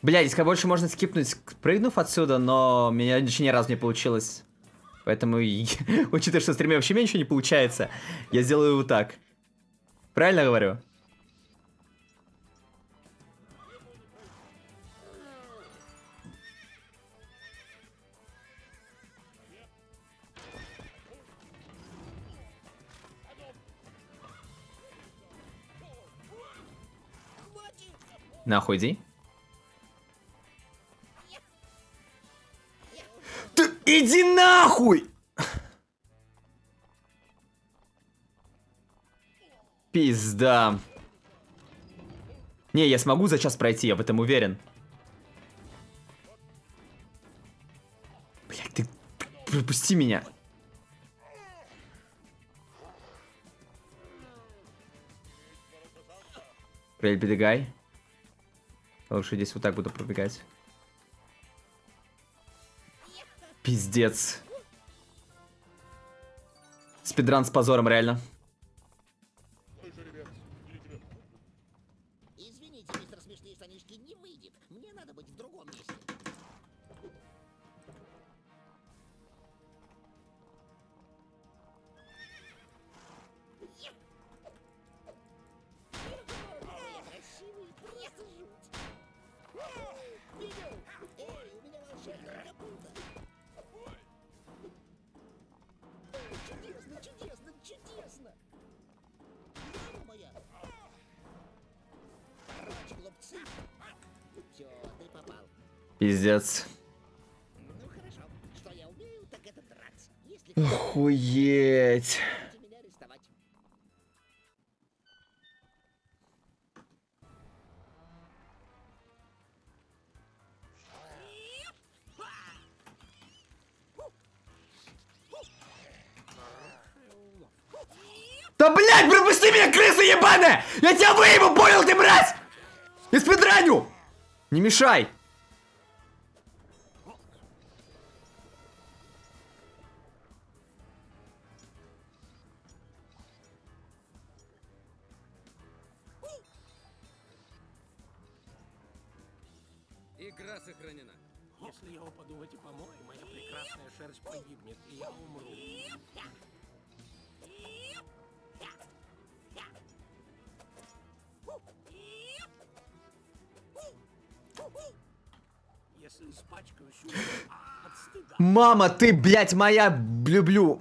Бля, здесь как больше можно скипнуть, прыгнув отсюда, но меня еще ни разу не получилось. Поэтому, <laughs> учитывая, что в стриме вообще ничего не получается, я сделаю вот так. Правильно говорю? Нахуй иди. Иди нахуй! Пизда. Не, я смогу за час пройти, я в этом уверен. Блять, ты пропусти меня. Перебегай. Лучше здесь вот так буду пробегать. Пиздец. Спидран с позором, реально. Не Мама, ты, блядь, моя люблю.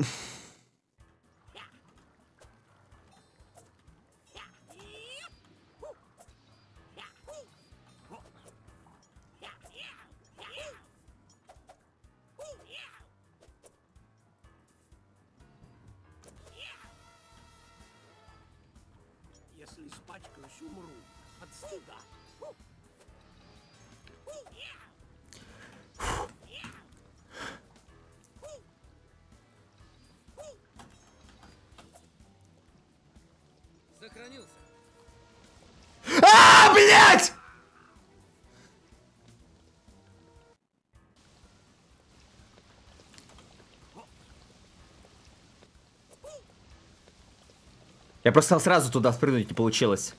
Я просто сразу туда спрыгнуть, не получилось.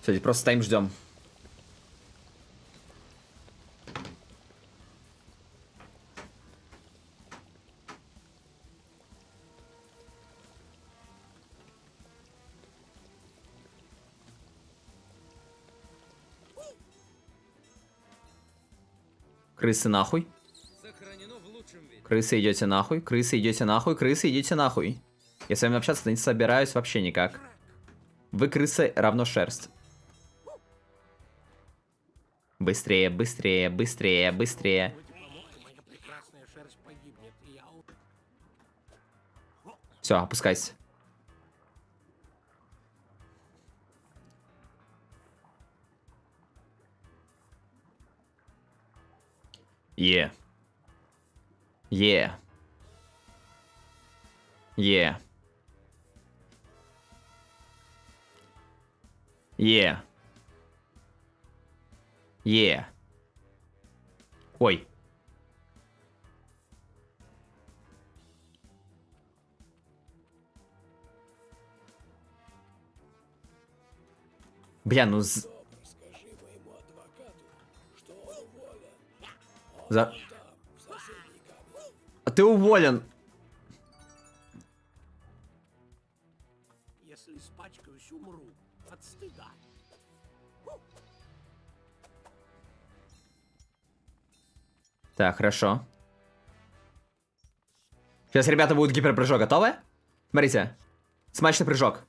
Все, просто стоим, ждем. Крысы нахуй. Крысы идете нахуй. Крысы идете нахуй. Крысы идите нахуй. Я с вами общаться не собираюсь вообще никак. Вы крысы равно шерсть. Быстрее, быстрее, быстрее, быстрее. В эти Е. Е. Е. Е. Е. Ой. Бля, ну... з- За... А ты уволен. Если испачкаюсь, умру от стыда. Так, хорошо. Сейчас, ребята, будет гиперпрыжок. Готовы? Смотрите. Смачный прыжок.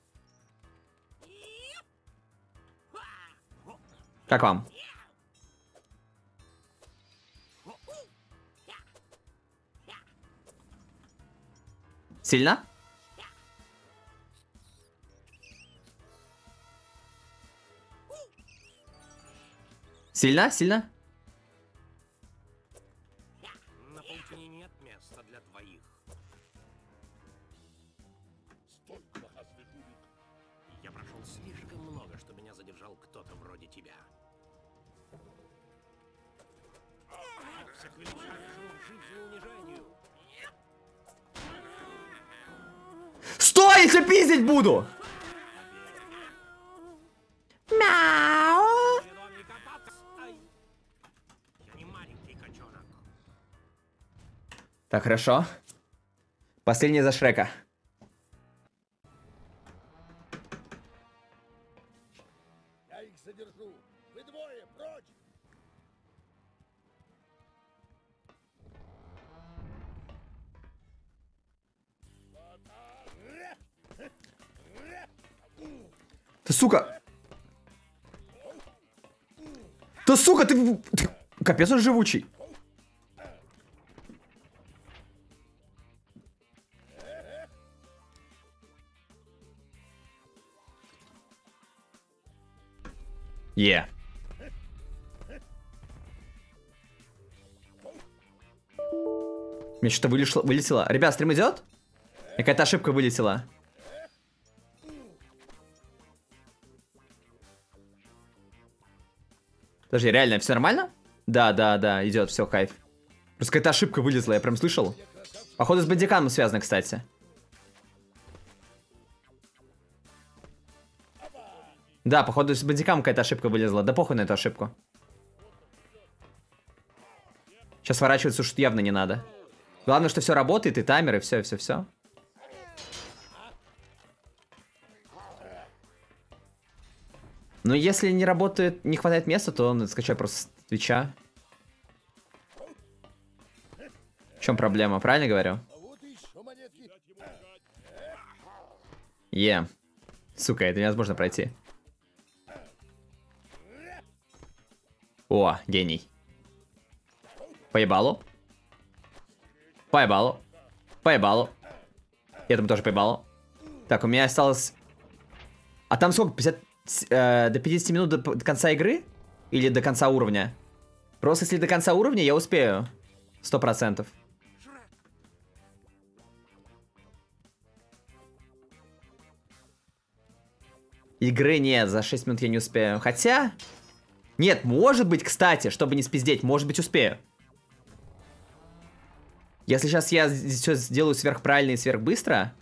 Как вам? Сильно? Сильно? Сильно? На буду! Котенок. Так, хорошо. Последний за Шрека. Ты, сука! Да, сука, ты... ты... Капец, он живучий. Е. Yeah. Мне что-то вылетело. Ребят, стрим идет? Какая-то ошибка вылетела. Подожди, реально, все нормально? Да, да, да, идет, все, кайф. Просто какая-то ошибка вылезла, я прям слышал. Походу с бандиканом связано, кстати. Да, походу с бандикам какая-то ошибка вылезла. Да похуй на эту ошибку. Сейчас сворачиваться уж явно не надо. Главное, что все работает, и таймер, и все, все, все. Ну, если не работает, не хватает места, то он скачай просто Твича. В чем проблема, правильно говорю? Е. Сука, это невозможно пройти. О, гений. Поебалу. Поебалу. Поебалу. Этому тоже поебалу. Так, у меня осталось... А там сколько? 50... э, до 50 минут до, до конца игры? Или до конца уровня? Просто если до конца уровня, я успею. Сто процентов. Игры нет, за 6 минут я не успею. Хотя... Нет, может быть, кстати, чтобы не спиздеть, может быть, успею. Если сейчас я все сделаю сверхправильно и сверхбыстро...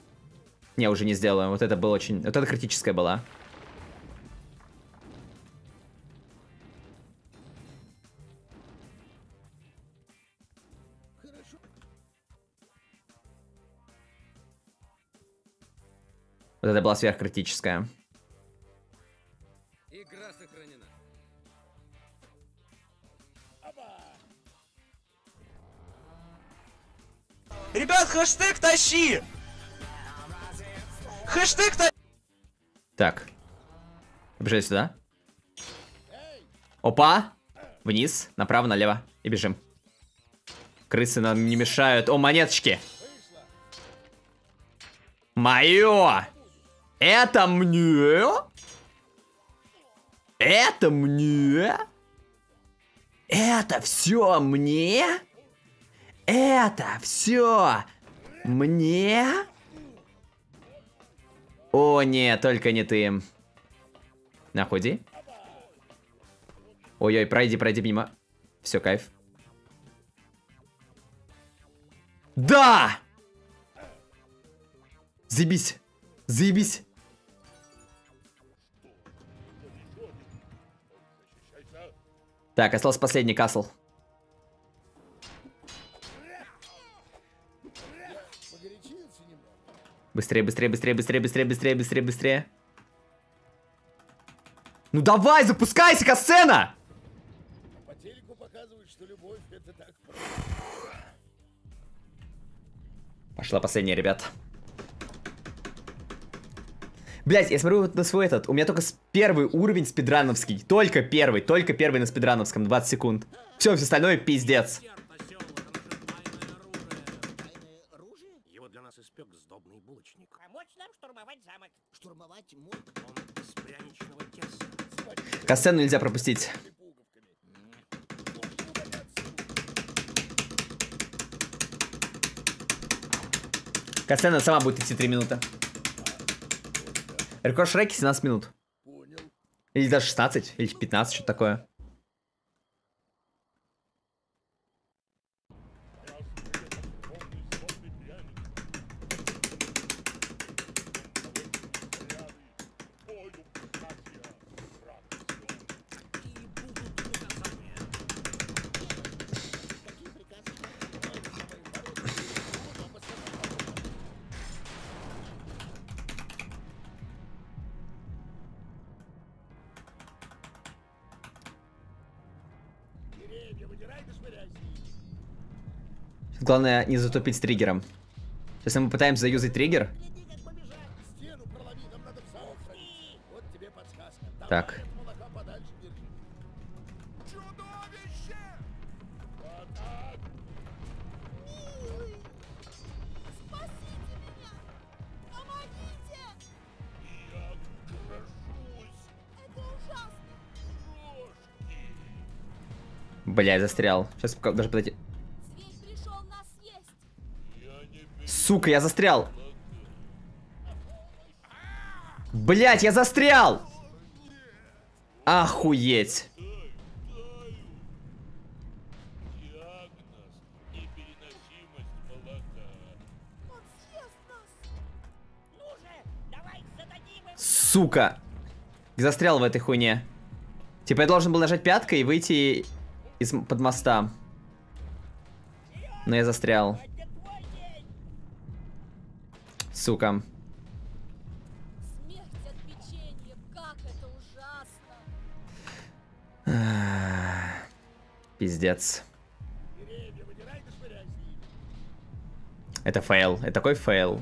Не, уже не сделаю. Вот это было очень... Вот это критическая была. Вот это была сверхкритическая. Игра сохранена. Ребят, хэштег тащи! Хэштег тащи! Так. Побежали сюда. Опа! Вниз, направо, налево. И бежим. Крысы нам не мешают. О, монеточки! Мое! Это мне? Это мне? Это все мне? Это все мне? О, нет, только не ты. Находи. Ой-ой, пройди, пройди мимо. Все, кайф. Да! Заебись. Заебись. Так, остался последний касл. Быстрее, быстрее, быстрее, быстрее, быстрее, быстрее, быстрее, быстрее. Ну давай, запускайся, касцена! По телеку показывают, что любовь это так. Пошла последняя, ребят. Блять, я смотрю вот на свой этот. У меня только первый уровень спидрановский. Только первый, только первый на спидрановском. 20 секунд. Все, все остальное пиздец. Касцену нельзя пропустить. Касцена сама будет идти 3 минуты. Рекорд Шреки 17 минут. Или даже 16, или 15, что-то такое. Главное не затопить с триггером. Сейчас мы пытаемся заюзать триггер. Так. Бля, застрял. Сейчас даже подойти. Сука, я застрял. Блять, я застрял! Охуеть. Сука. Застрял в этой хуйне. Типа я должен был нажать пяткой и выйти из-под моста. Но я застрял сука. <sighs> Пиздец. Это фейл. Это такой фейл.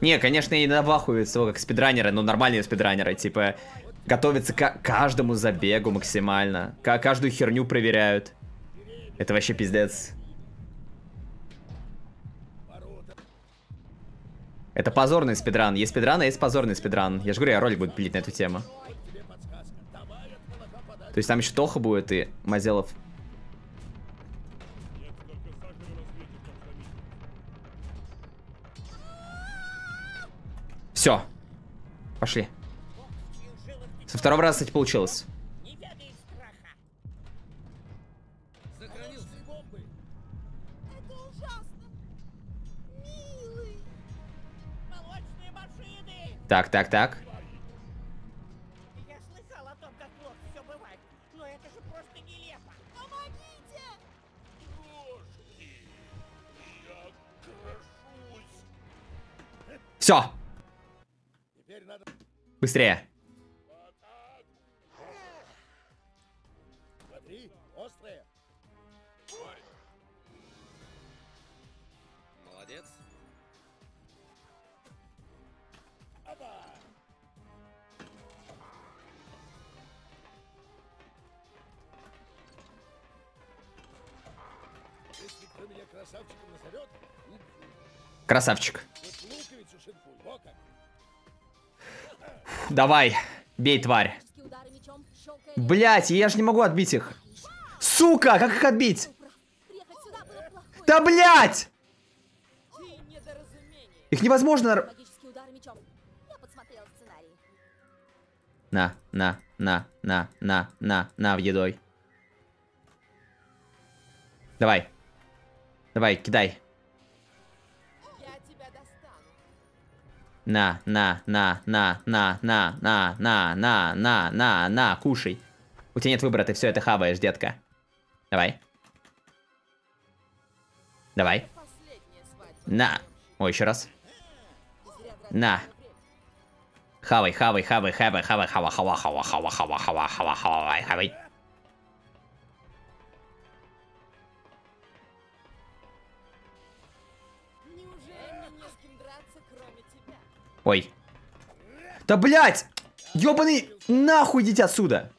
Не, конечно, и набахуют его как спидранеры, но нормальные спидранеры, типа, готовятся к каждому забегу максимально. К каждую херню проверяют. Это вообще пиздец. Это позорный спидран. Есть спидран, а есть позорный спидран. Я же говорю, я ролик буду пилить на эту тему. То есть там еще Тоха будет и Мазелов. Все. Пошли. Со второго раза, кстати, получилось. Так, так, так. Я слыхал о том, как плохо все бывает. Но это же просто нелепо. Помогите. Все. Теперь надо... Быстрее. Красавчик. Давай, бей, тварь. Блять, я же не могу отбить их. Сука, как их отбить? Да блять! Их невозможно... На, на, на, на, на, на, на, в едой. Давай. Давай, кидай. На, на, на, на, на, на, на, на, на, на, на, на, кушай. У тебя нет выбора, ты все это хаваешь, детка. Давай. Давай. На. Ой, еще раз. На. Хавай, хавай, хавай, хавай, хавай, хава, хава, хава, хава, хава, хава, хава, хавай, хавай. Ой. Да блять! Ёбаный! Нахуй идите отсюда!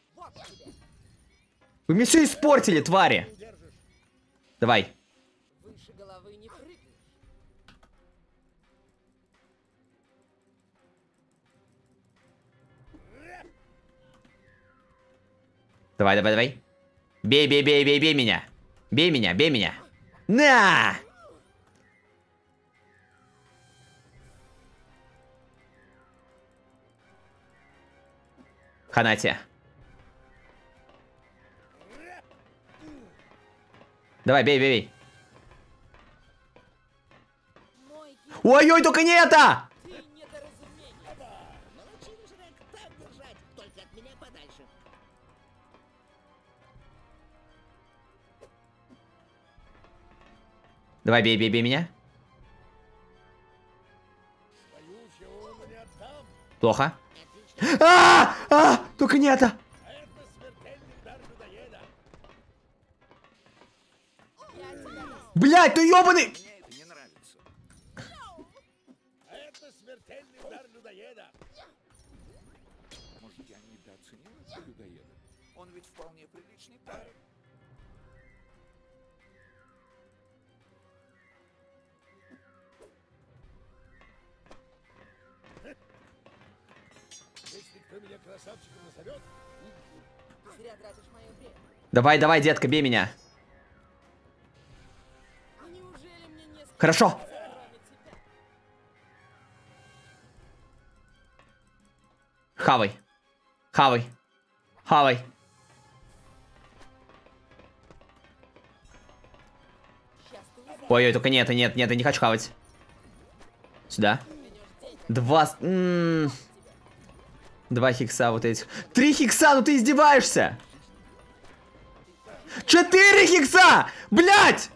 Вы мне все испортили, твари! Давай. Давай, давай, давай. Бей, бей, бей, бей, бей меня. Бей меня, бей меня. На! Ханате. Давай, бей, бей, бей. Ой-ой, только не это! Давай, бей, бей, бей меня. Плохо. А, а, только не это. Блять, ты ну ёбаный! Он ведь вполне приличный парень. красавчика назовет. Зря тратишь мое время. Давай, давай, детка, бей меня. А Хорошо. Хавай. Хавай. Хавай. Ой-ой, только нет, нет, нет, я не хочу хавать. Сюда. Два... М. Два хикса вот этих. Три хикса, ну ты издеваешься! Четыре хикса! Блять!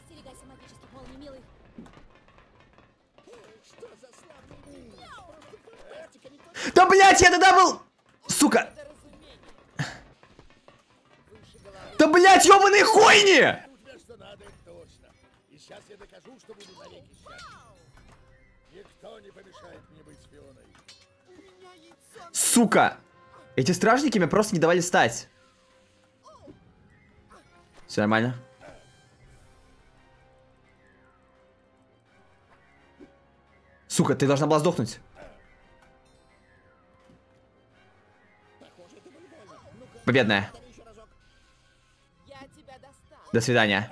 Да блять, я тогда был... Сука! Да блять, ёбаные хуйни! Никто не помешает мне быть шпионой. Сука! Эти стражники мне просто не давали стать. Все нормально. Сука, ты должна была сдохнуть. Победная. До свидания.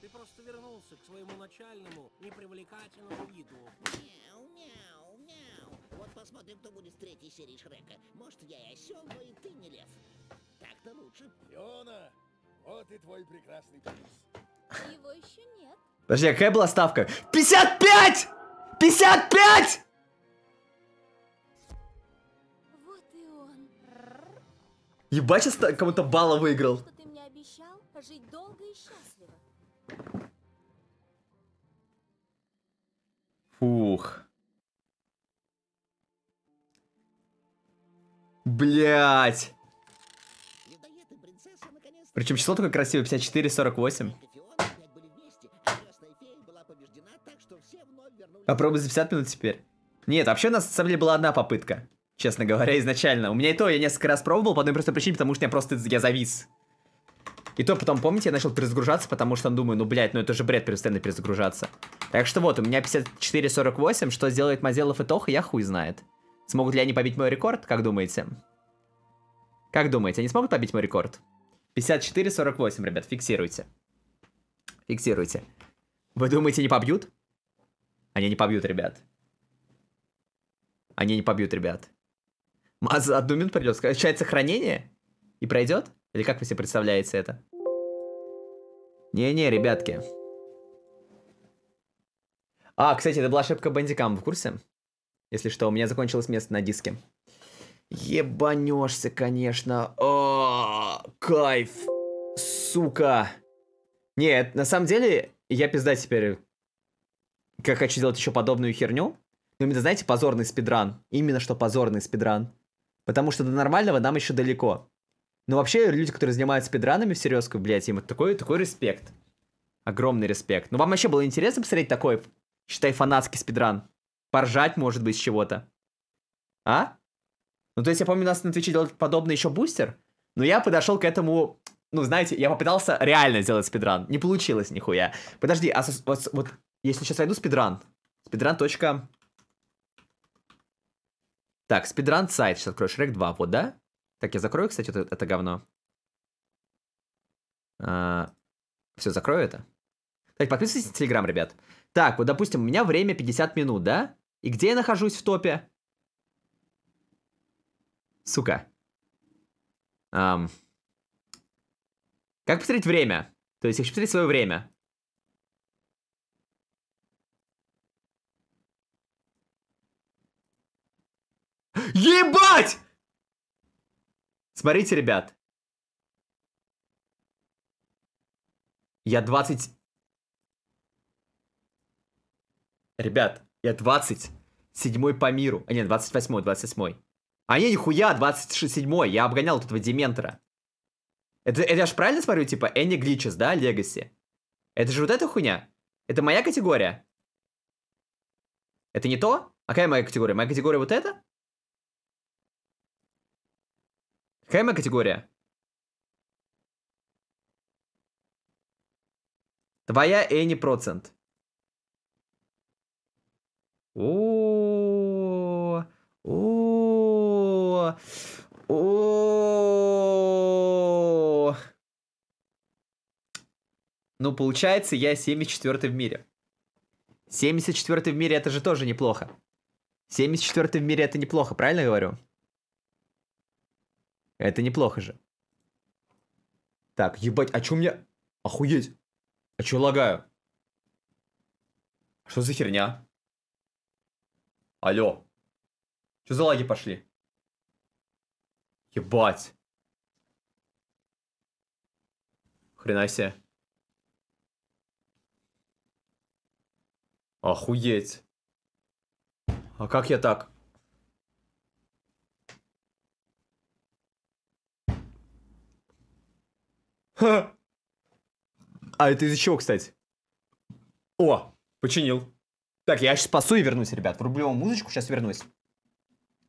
Ты просто вернулся к своему начальному, непривлекательному виду. Мяу, мяу, мяу. Вот посмотрим, кто будет в третьей серии Шрека. Может, я и осел, но и ты не лев. Так-то лучше. Фиона, вот и твой прекрасный принц. Его еще нет. Подожди, а какая была ставка? 55! 55! Вот и он. Ебать, я кому-то балла выиграл. Что ты мне обещал? Жить долго и счастливо. Фух. Блять. Причем число такое красивое, 54, 48. Шрек и Фиона опять были вместе, а Красная Фея была побеждена, так что все вновь вернулись... Попробуй за 50 минут теперь. Нет, вообще у нас на самом деле была одна попытка. Честно говоря, изначально. У меня и то я несколько раз пробовал по одной простой причине, потому что я просто я завис. И то потом, помните, я начал перезагружаться, потому что думаю, ну, блядь, ну это же бред постоянно перезагружаться. Так что вот, у меня 54-48, что сделает Мазелов и Тоха, я хуй знает. Смогут ли они побить мой рекорд, как думаете? Как думаете, они смогут побить мой рекорд? 54-48, ребят, фиксируйте. Фиксируйте. Вы думаете, не побьют? Они не побьют, ребят. Они не побьют, ребят. А за одну минуту придет. Скачать сохранение? И пройдет? Или как вы себе представляете это? Не-не, ребятки. А, кстати, это была ошибка Бандикам, в курсе? Если что, у меня закончилось место на диске. Ебанешься, конечно. О, кайф. Сука. Нет, на самом деле, я пизда теперь как хочу сделать еще подобную херню. Но именно, знаете, позорный спидран. Именно что позорный спидран. Потому что до нормального нам еще далеко. Но вообще, люди, которые занимаются спидранами всерьез, блядь, им такой, такой респект. Огромный респект. Ну, вам вообще было интересно посмотреть такой, считай, фанатский спидран? Поржать, может быть, с чего-то. А? Ну, то есть, я помню, у нас на Твиче делал подобный еще бустер, но я подошел к этому, ну, знаете, я попытался реально сделать спидран. Не получилось нихуя. Подожди, а сос- вот, вот если сейчас войду спидран, спидран. Так, спидран сайт, сейчас открою, Шрек 2, вот, да? Так, я закрою, кстати, это, это говно. все, закрою это. Так, подписывайтесь на Телеграм, ребят. Так, вот, допустим, у меня время 50 минут, да? И где я нахожусь в топе? Сука. Ам. Как посмотреть время? То есть, я хочу посмотреть свое время. Ебать! Смотрите, ребят. Я 20... Ребят, я 27 по миру. А нет, 28 28 А не, нихуя, 27 Я обгонял вот этого Дементора. Это, это я ж правильно смотрю, типа, Энни Гличес, да, Легаси? Это же вот эта хуйня? Это моя категория? Это не то? какая моя категория? Моя категория вот эта? Какая моя категория? Твоя Эни процент. О, о, о. Ну, получается, я 74 в мире. 74 в мире это же тоже неплохо. 74 в мире это неплохо, правильно говорю? Это неплохо же. Так, ебать, а чё у меня... Охуеть. А чё лагаю? Что за херня? Алло. Что за лаги пошли? Ебать. Хрена себе. Охуеть. А как я так? А это из-за чего, кстати? О, починил. Так, я сейчас спасу и вернусь, ребят. Врублю вам музычку, сейчас вернусь.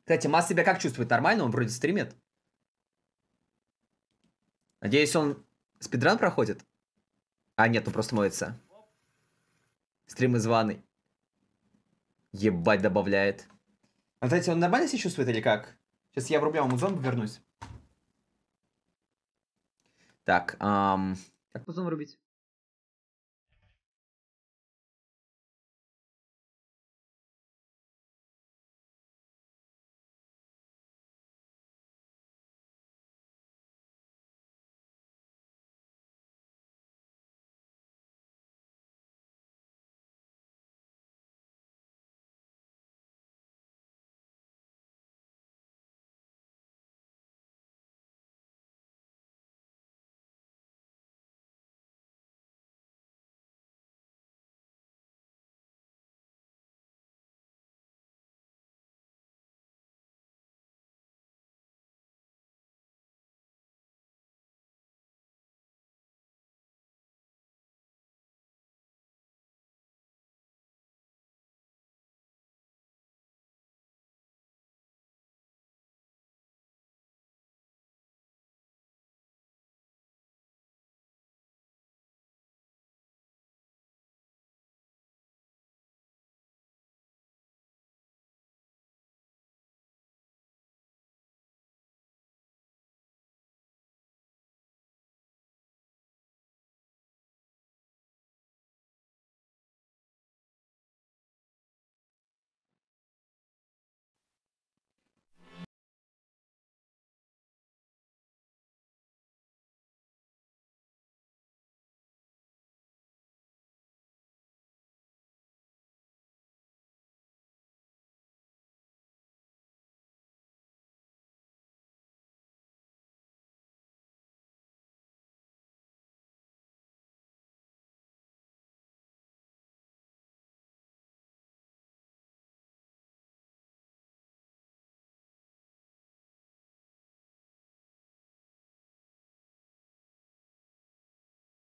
Кстати, Масс себя как чувствует? Нормально? Он вроде стримит. Надеюсь, он спидран проходит? А, нет, он просто моется. Стрим из ванны. Ебать добавляет. А, кстати, он нормально себя чувствует или как? Сейчас я врублю вам зомби вернусь. Так, ам... Как по зомби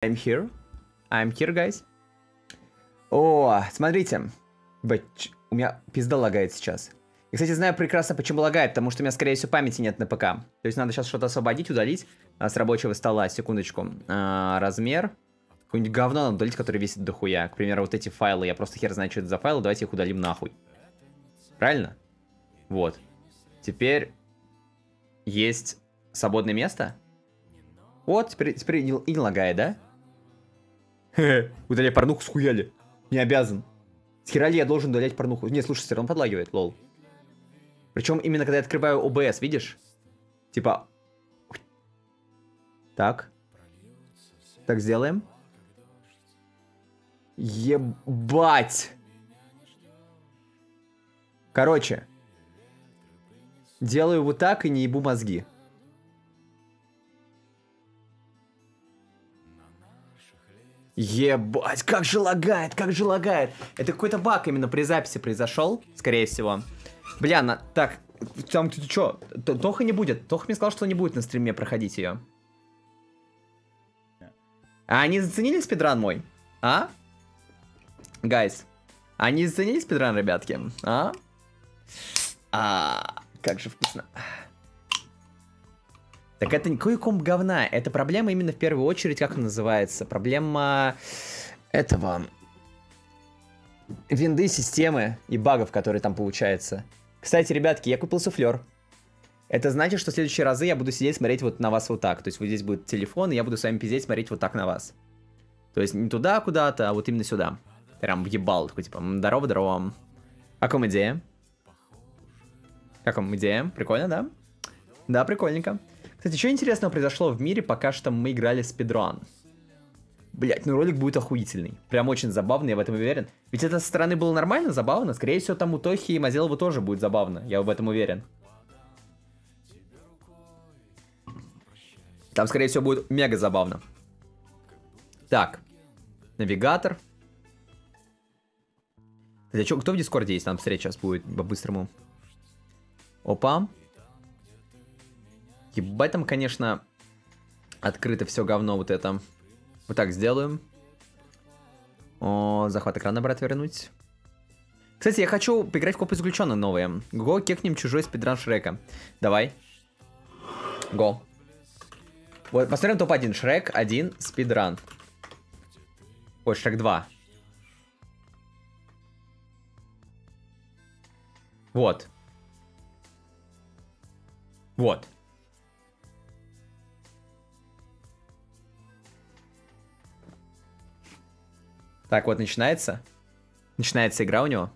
I'm here. I'm here, guys. О, смотрите. Бэч, у меня пизда лагает сейчас. Я, кстати, знаю прекрасно, почему лагает, потому что у меня, скорее всего, памяти нет на ПК. То есть надо сейчас что-то освободить, удалить а, с рабочего стола. Секундочку. А, размер. Какое-нибудь говно надо удалить, которое весит дохуя. К примеру, вот эти файлы. Я просто хер знаю, что это за файлы. Давайте их удалим нахуй. Правильно? Вот. Теперь есть свободное место. Вот, теперь, теперь и не лагает, да? <laughs> Удаляй порнуху схуяли. Не обязан. С хера ли я должен удалять порнуху? Не, слушай, все равно подлагивает, лол. Причем именно когда я открываю OBS, видишь? Типа... Так. Так сделаем. Ебать! Короче. Делаю вот так и не ебу мозги. Ебать, как же лагает, как же лагает. Это какой-то баг именно при записи произошел, скорее всего. Бля, на... так, там ты? Т- Тоха не будет. Тоха мне сказал, что не будет на стриме проходить ее. А они заценили спидран мой? А? Гайс, они заценили спидран, ребятки? А? А, как же вкусно. Так это никакой комп говна. Это проблема именно в первую очередь, как она называется? Проблема этого... Винды, системы и багов, которые там получаются. Кстати, ребятки, я купил суфлер. Это значит, что в следующие разы я буду сидеть смотреть вот на вас вот так. То есть вот здесь будет телефон, и я буду с вами пиздеть смотреть вот так на вас. То есть не туда куда-то, а вот именно сюда. Прям въебал, такой типа, здорово-здорово. Как вам идея? Как вам идея? Прикольно, да? Да, прикольненько. Кстати, что интересного произошло в мире, пока что мы играли спидран? Блять, ну ролик будет охуительный. Прям очень забавный, я в этом уверен. Ведь это со стороны было нормально, забавно. Скорее всего, там у Тохи и Мазелова тоже будет забавно. Я в этом уверен. Там, скорее всего, будет мега забавно. Так. Навигатор. Кстати, а чё, кто в Дискорде есть? Там посмотреть сейчас будет по-быстрому. Опа. Ебать там, конечно, открыто все говно вот это. Вот так сделаем. О, захват экрана, брат, вернуть. Кстати, я хочу поиграть в копы заключенные новые. Го, кекнем чужой спидран Шрека. Давай. Го. Вот, посмотрим топ-1. Шрек 1, спидран. Ой, Шрек 2. Вот. Вот. Так, вот начинается. Начинается игра у него.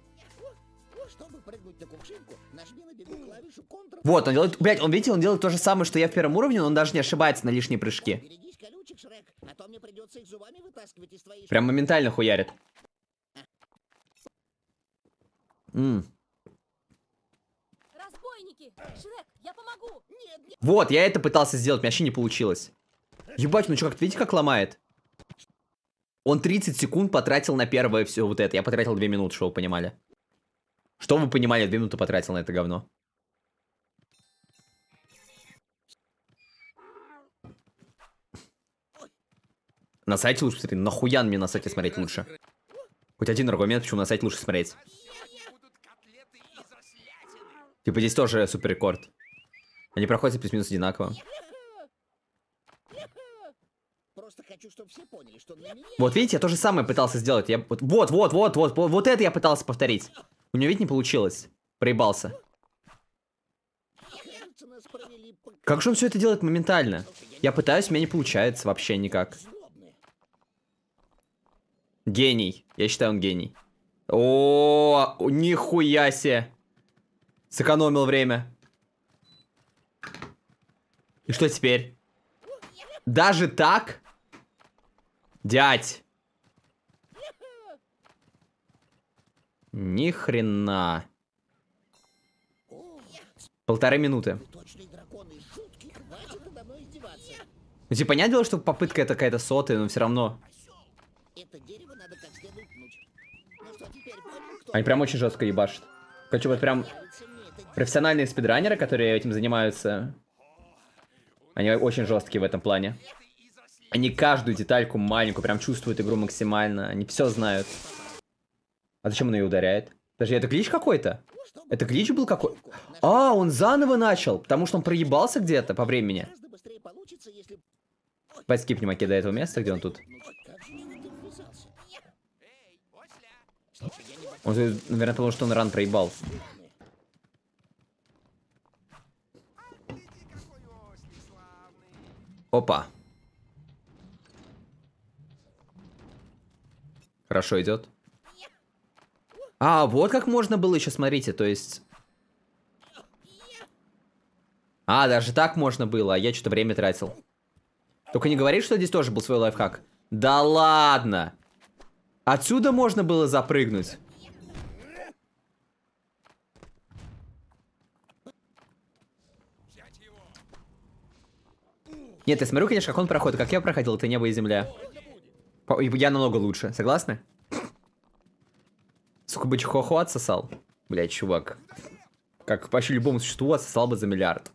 Вот, он делает, блядь, он, видите, он делает то же самое, что я в первом уровне, но он даже не ошибается на лишние прыжки. Прям моментально хуярит. М. Вот, я это пытался сделать, у меня вообще не получилось. Ебать, ну что, как видите, как ломает? Он 30 секунд потратил на первое все вот это. Я потратил 2 минуты, что вы понимали. Что вы понимали, 2 минуты потратил на это говно. На сайте лучше смотреть. Нахуя мне на сайте смотреть лучше? Хоть один аргумент, почему на сайте лучше смотреть. Типа здесь тоже супер рекорд. Они проходят плюс-минус одинаково. просто хочу, чтобы все поняли, что на меня Вот видите, я то же самое пытался сделать. Я вот, вот, вот, вот, вот, вот, это я пытался повторить. У него ведь не получилось. Проебался. Как же он все это делает моментально? Я пытаюсь, у меня не получается вообще никак. Гений. Я считаю, он гений. О, нихуя себе. Сэкономил время. И что теперь? Даже так? Дядь. Ни хрена. Полторы минуты. Ну, типа, понятное дело, что попытка это какая-то сотая, но все равно. Они прям очень жестко ебашат. Короче, вот прям профессиональные спидранеры, которые этим занимаются, они очень жесткие в этом плане. Они каждую детальку маленькую прям чувствуют игру максимально. Они все знают. А зачем он ее ударяет? Подожди, это глич какой-то? Это глич был какой? А, он заново начал, потому что он проебался где-то по времени. Давай скипнем Аки до этого места, где он тут. Он, наверное, потому что он ран проебал. Опа. Хорошо идет. А, вот как можно было еще, смотрите, то есть... А, даже так можно было, а я что-то время тратил. Только не говори, что здесь тоже был свой лайфхак. Да ладно! Отсюда можно было запрыгнуть. Нет, я смотрю, конечно, как он проходит. Как я проходил, это небо и земля. Я намного лучше, согласны? Сука, бы чихуахуа отсосал. Блять, чувак. Как почти любому существу отсосал бы за миллиард.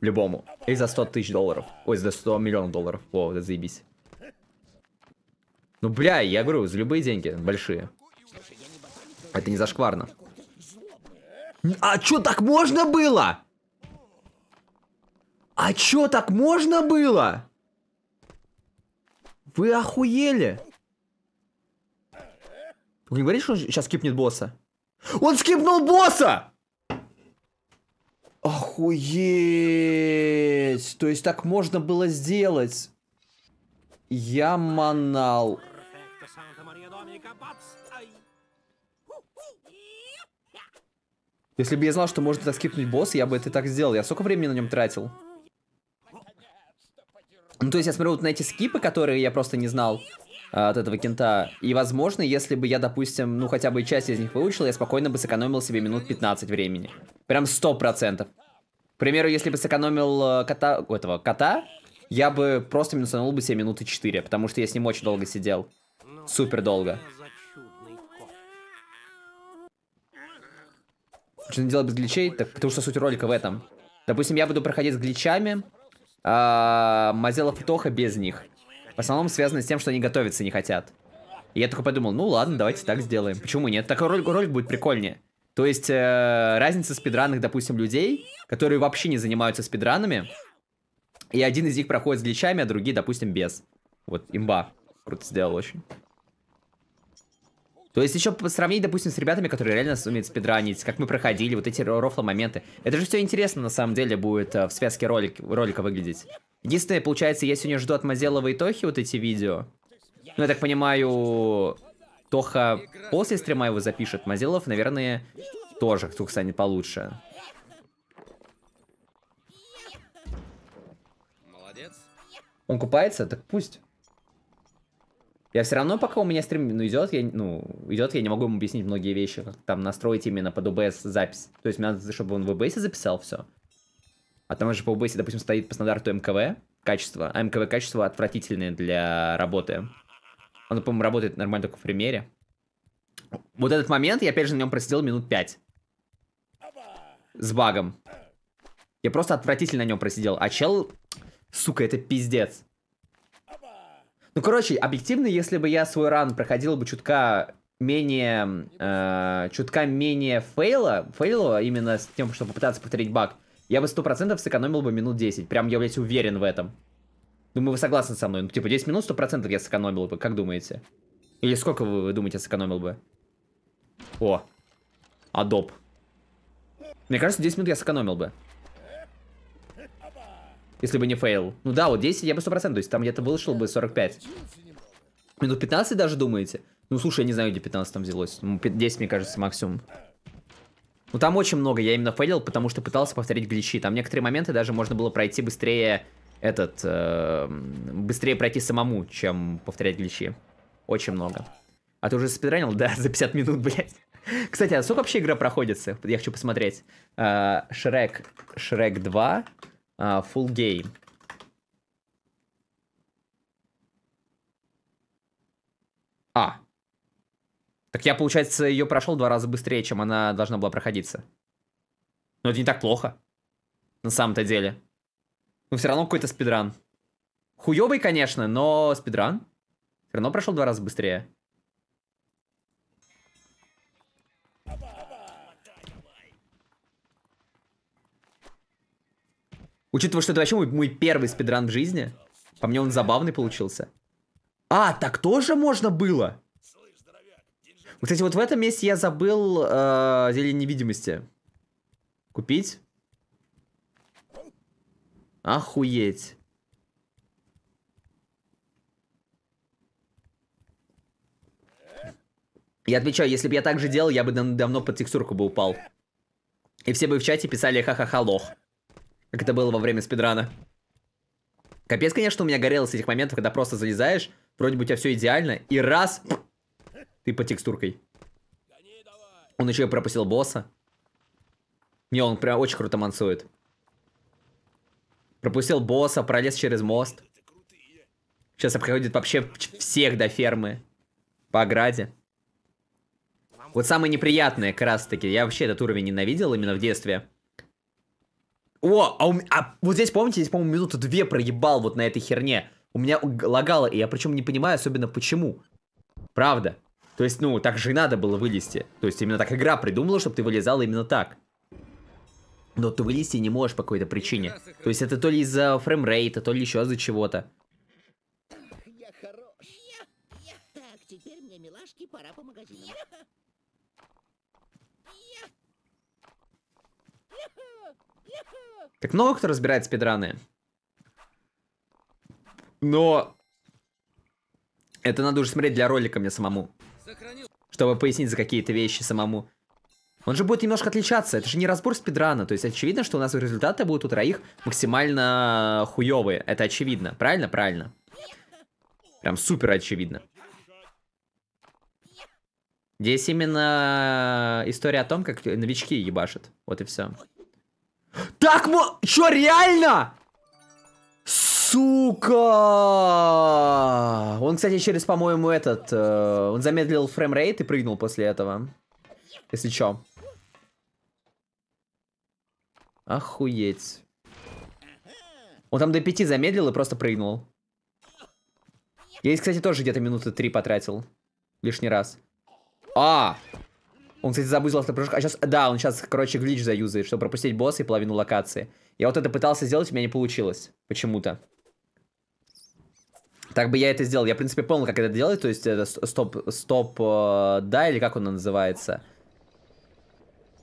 Любому. И за 100 тысяч долларов. Ой, за 100 миллионов долларов. О, это заебись. Ну, бля, я говорю, за любые деньги, большие. Это не зашкварно. А чё, так можно было? А чё, так можно было? Вы охуели? Вы не говорите, что он сейчас скипнет босса? Он скипнул босса! Охуеть! То есть так можно было сделать? Я манал. Если бы я знал, что можно так скипнуть босса, я бы это так сделал. Я сколько времени на нем тратил? Ну, то есть я смотрю вот на эти скипы, которые я просто не знал а, от этого кента. И, возможно, если бы я, допустим, ну, хотя бы часть из них выучил, я спокойно бы сэкономил себе минут 15 времени. Прям 100%. К примеру, если бы сэкономил э, кота, этого кота, я бы просто минусанул бы себе минуты 4, потому что я с ним очень долго сидел. Супер долго. что не делать без гличей? Так, потому что суть ролика в этом. Допустим, я буду проходить с гличами, а Мазелов и Тоха без них. В основном связано с тем, что они готовиться не хотят. И я только подумал, ну ладно, давайте так сделаем. Почему нет? Такой ролик, ролик будет прикольнее. То есть, э, разница спидранных, допустим, людей, которые вообще не занимаются спидранами, и один из них проходит с гличами, а другие, допустим, без. Вот, имба. Круто сделал очень. То есть еще сравнить, допустим, с ребятами, которые реально умеют спидранить, как мы проходили, вот эти рофло моменты. Это же все интересно, на самом деле, будет э, в связке ролик, ролика выглядеть. Единственное, получается, я сегодня жду от Мазелова и Тохи вот эти видео. Ну, я так понимаю, Тоха после стрима его запишет. Мазелов, наверное, тоже вдруг станет получше. Молодец. Он купается? Так пусть. Я все равно, пока у меня стрим ну, идет, я, ну, идет, я не могу ему объяснить многие вещи, как там настроить именно под OBS запись. То есть мне надо, чтобы он в OBS записал все. А там же по OBS, допустим, стоит по стандарту МКВ качество, а МКВ качество отвратительное для работы. Оно, по-моему, работает нормально только в примере. Вот этот момент я опять же на нем просидел минут 5. С багом. Я просто отвратительно на нем просидел. А чел, сука, это пиздец. Ну, короче, объективно, если бы я свой ран проходил бы чутка менее, э, чутка менее фейла, фейла именно с тем, чтобы попытаться повторить баг, я бы 100% сэкономил бы минут 10. Прям я, блядь, уверен в этом. Думаю, вы согласны со мной. Ну, типа, 10 минут 100% я сэкономил бы, как думаете? Или сколько вы, вы думаете, сэкономил бы? О, адоп. Мне кажется, 10 минут я сэкономил бы. Если бы не фейл. Ну да, вот 10 я бы 100%, то есть там где-то вышел бы 45. Минут 15 даже думаете? Ну слушай, я не знаю, где 15 там взялось. Ну, 10, мне кажется, максимум. Ну там очень много, я именно фейлил, потому что пытался повторить гличи. Там некоторые моменты даже можно было пройти быстрее этот... Э, быстрее пройти самому, чем повторять гличи. Очень много. А ты уже спидранил? Да, <laughs> за 50 минут, блядь. Кстати, а сколько вообще игра проходится? Я хочу посмотреть. Э, Шрек, Шрек 2, э, Full Game. А. Так я, получается, ее прошел два раза быстрее, чем она должна была проходиться. Но это не так плохо. На самом-то деле. Но все равно какой-то спидран. Хуёвый, конечно, но спидран. Все равно прошел два раза быстрее. Учитывая, что это вообще мой, мой первый спидран в жизни, по мне он забавный получился. А, так тоже можно было? Кстати, вот в этом месте я забыл э, зелень невидимости. Купить? Охуеть. Я отвечаю, если бы я так же делал, я бы дав- давно под текстурку бы упал. И все бы в чате писали ха-ха-ха лох. Как это было во время спидрана. Капец, конечно, у меня горело с этих моментов, когда просто залезаешь, вроде бы у тебя все идеально, и раз, ты по текстуркой. Он еще и пропустил босса. Не, он прям очень круто мансует. Пропустил босса, пролез через мост. Сейчас обходит вообще всех до фермы. По ограде. Вот самое неприятное, как раз таки, я вообще этот уровень ненавидел именно в детстве. О, а, у а вот здесь, помните, здесь, по-моему, минуты две проебал вот на этой херне. У меня лагало, и я причем не понимаю особенно почему. Правда. То есть, ну, так же и надо было вылезти. То есть, именно так игра придумала, чтобы ты вылезал именно так. но ты вылезти не можешь по какой-то причине. То есть это то ли из-за фреймрейта, то ли еще из-за чего-то. Я хорош. Я, я. Так, теперь мне, милашки, пора по магазинам. Как много кто разбирает спидраны. Но... Это надо уже смотреть для ролика мне самому. Чтобы пояснить за какие-то вещи самому. Он же будет немножко отличаться. Это же не разбор спидрана. То есть очевидно, что у нас результаты будут у троих максимально хуевые. Это очевидно. Правильно? Правильно. Прям супер очевидно. Здесь именно история о том, как новички ебашат. Вот и все. Так, мо... Чё, реально? Сука! Он, кстати, через, по-моему, этот... э, он замедлил framerate и прыгнул после этого. Если чё. Охуеть. Он там до пяти замедлил и просто прыгнул. Я здесь, кстати, тоже где-то минуты три потратил. Лишний раз. А! Он, кстати, забыл автопрыжок. А сейчас, да, он сейчас, короче, глич заюзает, чтобы пропустить босса и половину локации. Я вот это пытался сделать, у меня не получилось. Почему-то. Так бы я это сделал. Я, в принципе, понял, как это делать. То есть, это стоп, стоп, э, да, или как он называется.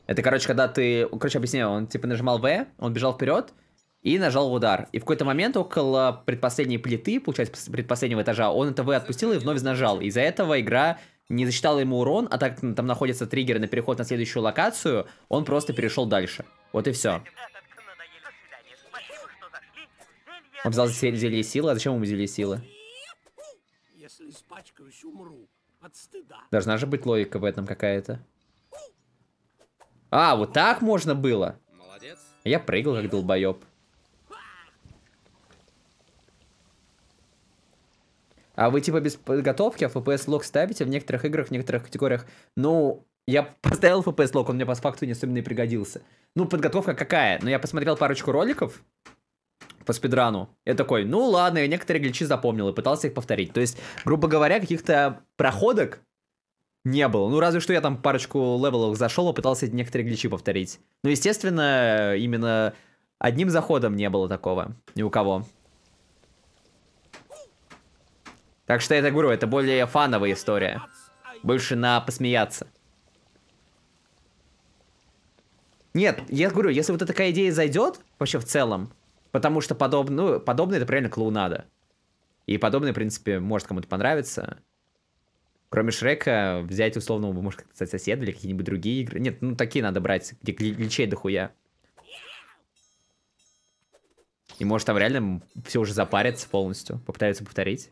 Это, короче, когда ты... Короче, объясняю. Он, типа, нажимал V, он бежал вперед и нажал в удар. И в какой-то момент около предпоследней плиты, получается, пос- предпоследнего этажа, он это V отпустил и вновь нажал. Из-за этого игра не засчитала ему урон, а так там находятся триггеры на переход на следующую локацию, он просто перешел дальше. Вот и все. Он взял зе- зелье силы, а зачем ему зелье силы? Если испачкаюсь, умру. От стыда. Должна же быть логика в этом какая-то. А, вот так можно было? Молодец. Я прыгал как долбоеб. А вы типа без подготовки, а FPS lock ставите в некоторых играх, в некоторых категориях? Ну, я поставил FPS lock, он мне по факту не особенно и пригодился. Ну, подготовка какая? Ну, я посмотрел парочку роликов по спидрану. Я такой, ну ладно, я некоторые гличи запомнил и пытался их повторить. То есть, грубо говоря, каких-то проходок не было. Ну, разве что я там парочку левелов зашел и пытался некоторые гличи повторить. Ну, естественно, именно одним заходом не было такого. Ни у кого. Так что я так говорю, это более фановая история. Больше на посмеяться. Нет, я говорю, если вот такая идея зайдет, вообще в целом, потому что подобно, ну, подобное это реально клоунада. И подобное, в принципе, может кому-то понравиться. Кроме Шрека, взять условно, может, как сказать, соседа или какие-нибудь другие игры. Нет, ну такие надо брать, где гли- гличей дохуя. И может там реально все уже запарятся полностью, попытаются повторить.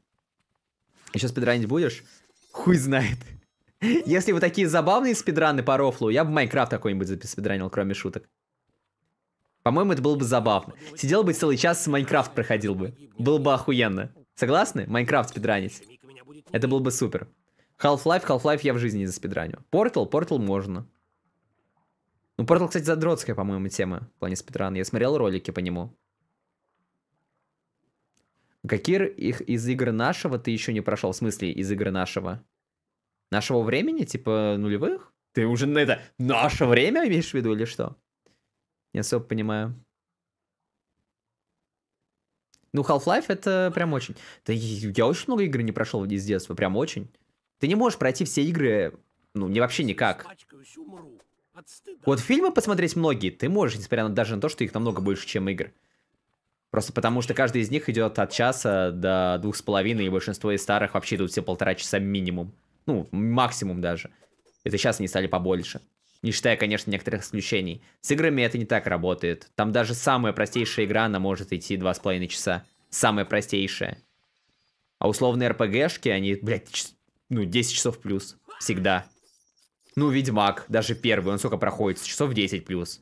Еще спидранить будешь? Хуй знает. <laughs> Если вы такие забавные спидраны по рофлу, я бы Майнкрафт какой-нибудь запидранил, кроме шуток. По-моему, это было бы забавно. Сидел бы целый час, Майнкрафт проходил бы. Было бы охуенно. Согласны? Майнкрафт спидранить. Это было бы супер. Half-Life, Half-Life я в жизни не заспидраню. Portal, Portal можно. Ну, Portal, кстати, задротская, по-моему, тема в плане спидрана. Я смотрел ролики по нему. Какие их из игр нашего ты еще не прошел? В смысле, из игр нашего? Нашего времени? Типа нулевых? Ты уже на это наше время имеешь в виду или что? Не особо понимаю. Ну, Half-Life это прям очень... Да я очень много игр не прошел из детства, прям очень. Ты не можешь пройти все игры, ну, не вообще никак. Вот фильмы посмотреть многие ты можешь, несмотря на даже на то, что их намного больше, чем игр. Просто потому что каждый из них идет от часа до двух с половиной, и большинство из старых вообще идут все полтора часа минимум. Ну, максимум даже. Это сейчас они стали побольше. Не считая, конечно, некоторых исключений. С играми это не так работает. Там даже самая простейшая игра, она может идти два с половиной часа. Самая простейшая. А условные РПГшки, они, блядь, ну, 10 часов плюс. Всегда. Ну, Ведьмак, даже первый, он сколько проходит? Часов 10 плюс.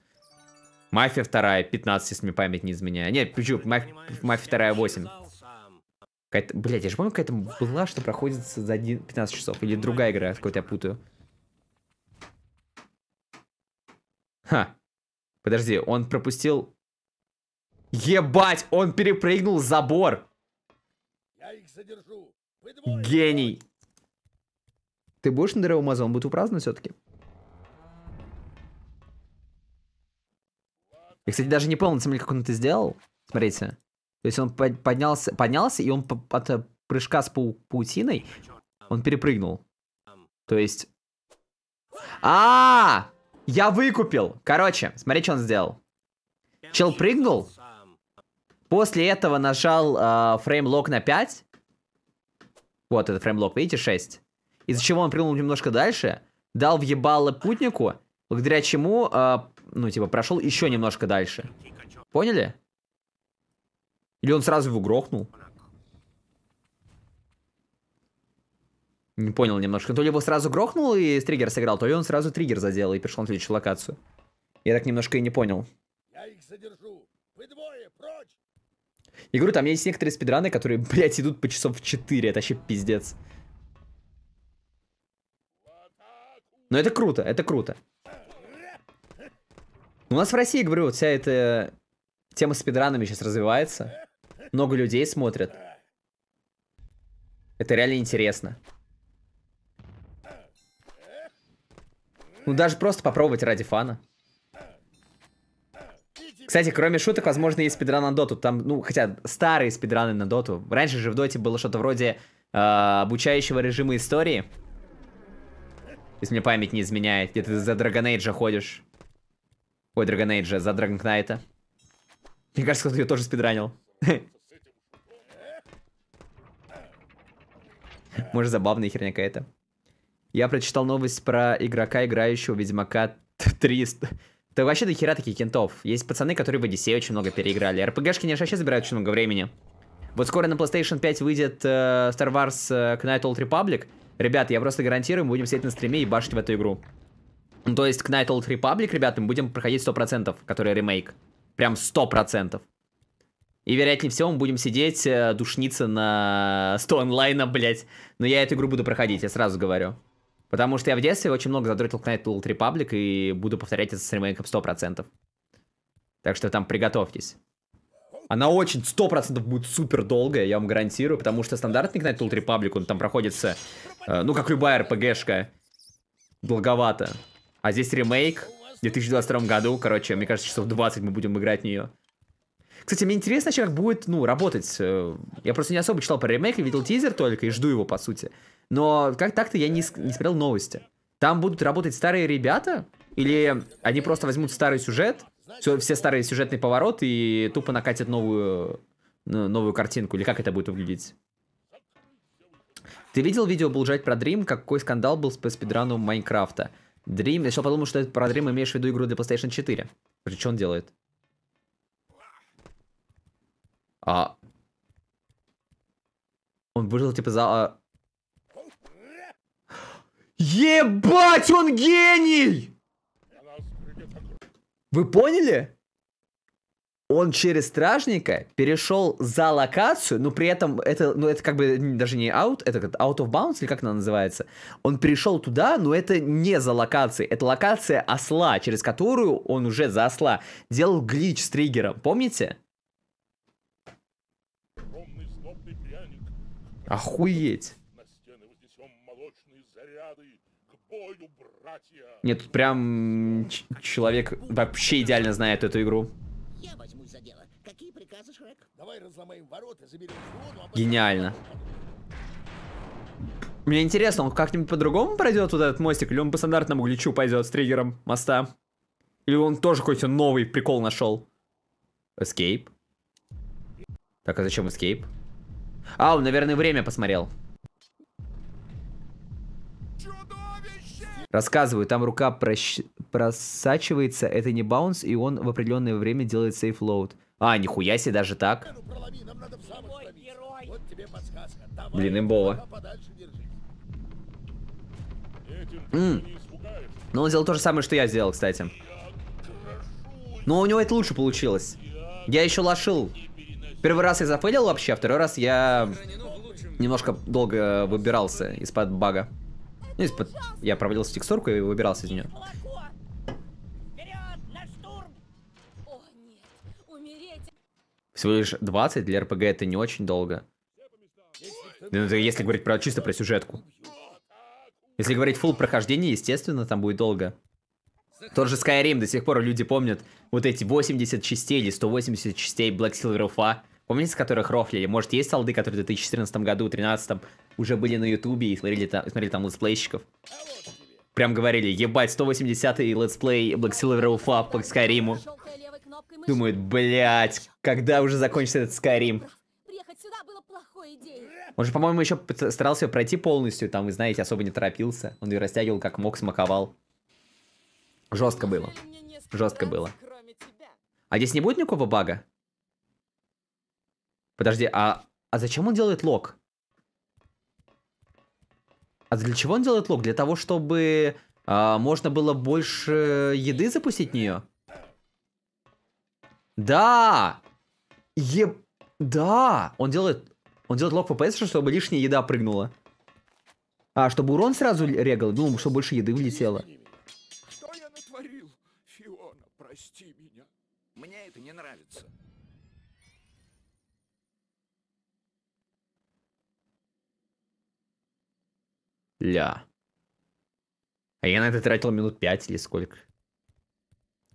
Мафия вторая, 15, если мне память не изменяет. Нет, почему? Маф- Мафия вторая, 8. сказал сам. Какая-то, блядь, я же помню, какая-то была, что проходит за один- 15 часов. Или другая игра, какой-то я путаю. Ха. Подожди, он пропустил... Ебать, он перепрыгнул забор. Я их задержу. Гений. Ты будешь на дырявом мазу? Он будет упразднован все-таки? Я, кстати, даже не понял, на самом деле, как он это сделал. Смотрите. То есть он под- поднялся, поднялся, и он от прыжка с пау- паутиной, он перепрыгнул. То есть... а Я выкупил! Короче, смотри, что он сделал. Чел прыгнул. После этого нажал э, фреймлок на 5. Вот этот фреймлок, видите, 6. Из-за чего он прыгнул немножко дальше, дал въебало путнику, благодаря чему, э, ну, типа, прошел еще немножко дальше. Поняли? Или он сразу его грохнул? Не понял немножко. То ли его сразу грохнул и триггер сыграл, то ли он сразу триггер задел и перешел на следующую локацию. Я так немножко и не понял. Я их задержу. Вы двое, прочь! Я говорю, там есть некоторые спидраны, которые, <laughs> блядь, идут по часов в 4. Это вообще пиздец. Но это круто, это круто. У нас в России, говорю, вся эта тема с спидранами сейчас развивается. Много людей смотрят. Это реально интересно. Ну, даже просто попробовать ради фана. Кстати, кроме шуток, возможно, есть спидран на доту. Там, ну, хотя старые спидраны на доту. Раньше же в доте было что-то вроде э, обучающего режима истории. Если мне память не изменяет, где ты за Dragon Age ходишь. Ой, Dragon Age, за Dragon Knight. Мне кажется, кто-то ее тоже спидранил. <laughs> Может, забавная херня какая-то. Я прочитал новость про игрока, играющего Ведьмака 300. Да вообще до хера таких кентов. Есть пацаны, которые в Одиссее очень много переиграли. РПГшки, конечно, вообще забирают очень много времени. Вот скоро на PlayStation 5 выйдет э, Star Wars э, Knight Old Republic. Ребят, я просто гарантирую, мы будем сидеть на стриме и башить в эту игру. Ну, то есть Knight Old Republic, ребята, мы будем проходить 100%, который ремейк. Прям 100%. И, вероятнее всего, мы будем сидеть, э, душниться на 100 онлайна, блять. Но я эту игру буду проходить, я сразу говорю. Потому что я в детстве очень много задротил Knight Old Republic и буду повторять это с ремейком 100%. Так что там приготовьтесь. Она очень 100% будет супер долгая, я вам гарантирую, потому что стандартный Knight Old Republic, он там проходится, э, ну, как любая RPG-шка, долговато. А здесь ремейк в 2022 году, короче, мне кажется, часов 20 мы будем играть в нее. Кстати, мне интересно вообще, как будет, ну, работать. э, Я просто не особо читал про ремейк, я видел тизер только и жду его, по сути. Но как так-то я не, не смотрел новости. Там будут работать старые ребята? Или они просто возьмут старый сюжет, все, все старые сюжетные повороты и тупо накатят новую, ну, новую картинку? Или как это будет выглядеть? Ты видел видео Булджать про Dream? Какой скандал был с по спидрану Майнкрафта? Dream, я еще подумал, что это про Dream имеешь в виду игру для PlayStation 4. Что он делает? А... Он выжил типа за... а- Ебать, он гений! Вы поняли? Он через стражника перешел за локацию, но при этом это, ну, это как бы даже не out, это как out of bounds, или как она называется. Он перешел туда, но это не за локацией. Это локация осла, через которую он уже за осла делал глич с триггером. Помните? Охуеть. Нет, тут прям человек вообще идеально знает эту игру. Я возьмусь за дело. Какие приказы, Шрек? Давай разломаем ворота, заберем воду, а потом- Гениально. Мне интересно, он как-нибудь по-другому пройдет вот этот мостик, или он по стандартному гличу пойдет с триггером моста? Или он тоже какой-то новый прикол нашел? Escape. Так, а зачем escape? А, он, наверное, время посмотрел. Рассказываю, там рука прощ- просачивается, это не баунс, и он в определенное время делает сейф лоуд. А, нихуя себе, даже так. Ну, Блин. Этим М. испугаешься. Но он сделал то же самое, что я сделал, кстати. Но у него это лучше получилось. Я еще лошил. Первый раз я зафейлил вообще, а второй раз я немножко долго выбирался из-под бага. Ну, из-под... Я провалился в текстурку и выбирался из нее. Молоко! Вперед, на штурм! О, нет, умереть Всего лишь 20 для РПГ это не очень долго. Ну, если говорить про чисто про сюжетку. Если говорить full прохождение, естественно, там будет долго. Тот же Skyrim до сих пор люди помнят вот эти 80 частей или 180 частей Black Silver Rufa. Помните, с которых рофлили? Может, есть олды, которые в 2014 году, 2013 уже были на ютубе и смотрели там, смотрели там летсплейщиков? Прям говорили, ебать, 180-й летсплей Black Silver Ufa по Скайриму. Думают, блять, когда уже закончится этот Skyrim? Он же, по-моему, еще старался пройти полностью, там, вы знаете, особо не торопился. Он ее растягивал как мог, смаковал. Жестко было. Жестко было. А здесь не будет никакого бага? Подожди, а, а зачем он делает лог? А для чего он делает лог? Для того, чтобы а, можно было больше еды запустить в нее? Да! Еб... Да! Он делает... Он делает лог FPS, чтобы лишняя еда прыгнула. А, чтобы урон сразу регал? Думал, чтобы больше еды влетело. Что я натворил? Фиона, прости меня. Мне это не нравится. Ля. А я на это тратил минут 5 или сколько.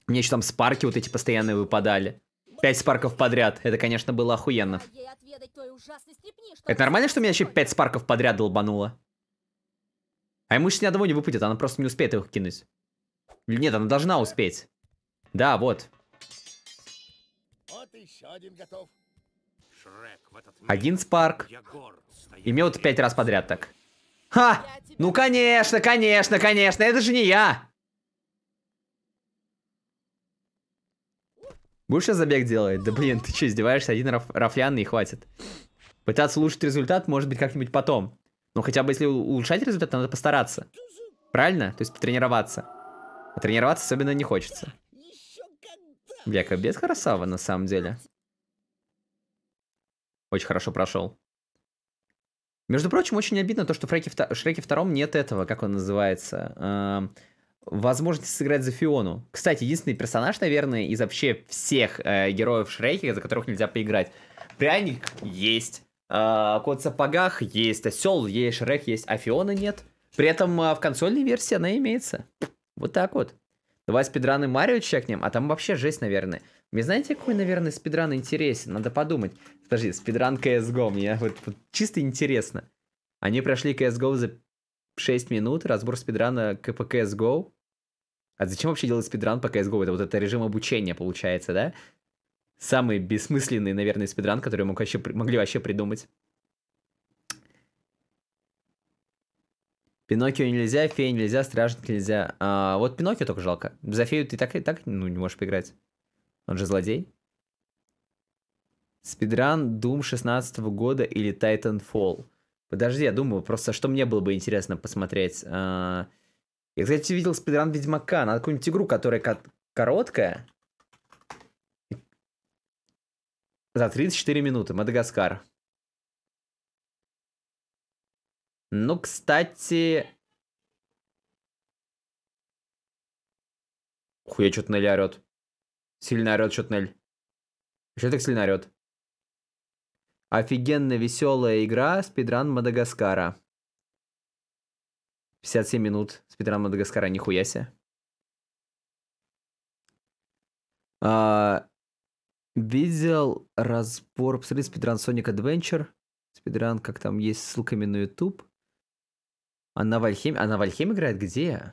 Мне еще там спарки вот эти постоянные выпадали. Пять спарков подряд. Это, конечно, было охуенно. Это нормально, что меня еще? 5 спарков подряд долбануло? А ему сейчас ни одного не выпадет, она просто не успеет их кинуть. Или нет, она должна успеть. Да, вот. Вот еще один готов. Шрек в этот миг. Один спарк. И мне вот пять раз подряд так. Ха! Ну, конечно, конечно, конечно, это же не я! Будешь сейчас забег делать? Да блин, ты что, издеваешься? Один раф- рафлянный и хватит. Пытаться улучшить результат может быть как-нибудь потом. Но хотя бы если улучшать результат, надо постараться. Правильно? То есть потренироваться. А тренироваться особенно не хочется. Бля, капец красава на самом деле. Очень хорошо прошел. Между прочим, очень обидно то, что в Шреке, вто- Шреке втором нет этого, как он называется, эм, возможности сыграть за Фиону. Кстати, единственный персонаж, наверное, из вообще всех э, героев Шреки, за которых нельзя поиграть. Пряник есть, э, кот в сапогах есть, осел есть, Шрек есть, а Фиона нет. При этом э, в консольной версии она имеется. Вот так вот. Давай спидраны Марио чекнем, а там вообще жесть, наверное. Мне знаете, какой, наверное, спидран интересен? Надо подумать. Подожди, спидран CSGO, мне вот, вот чисто интересно. Они прошли CSGO за 6 минут, разбор спидрана к- по CSGO. А зачем вообще делать спидран по CSGO? Это вот это режим обучения, получается, да? Самый бессмысленный, наверное, спидран, который мог вообще, могли вообще придумать. Пиноккио нельзя, фея нельзя, стражник нельзя. А, вот Пиноккио только жалко. За фею ты так и так ну, не можешь поиграть. Он же злодей. Спидран Doom 16 года или Titanfall. Подожди, я думаю, просто что мне было бы интересно посмотреть. А, Я, кстати, видел спидран Ведьмака. Надо какую-нибудь игру, которая ко- короткая. За 34 минуты. Мадагаскар. Ну, кстати... Хуя, что-то Нелли орет. Сильно орет что-то Нель. Что так сильно орет? Офигенно веселая игра спидран Мадагаскара. 57 минут спидран Мадагаскара, нихуя себе. А, видел разбор, посмотри, спидран Sonic Adventure. Спидран, как там есть, с ссылками на YouTube. Она в Альхеме... Она в Альхеме играет где?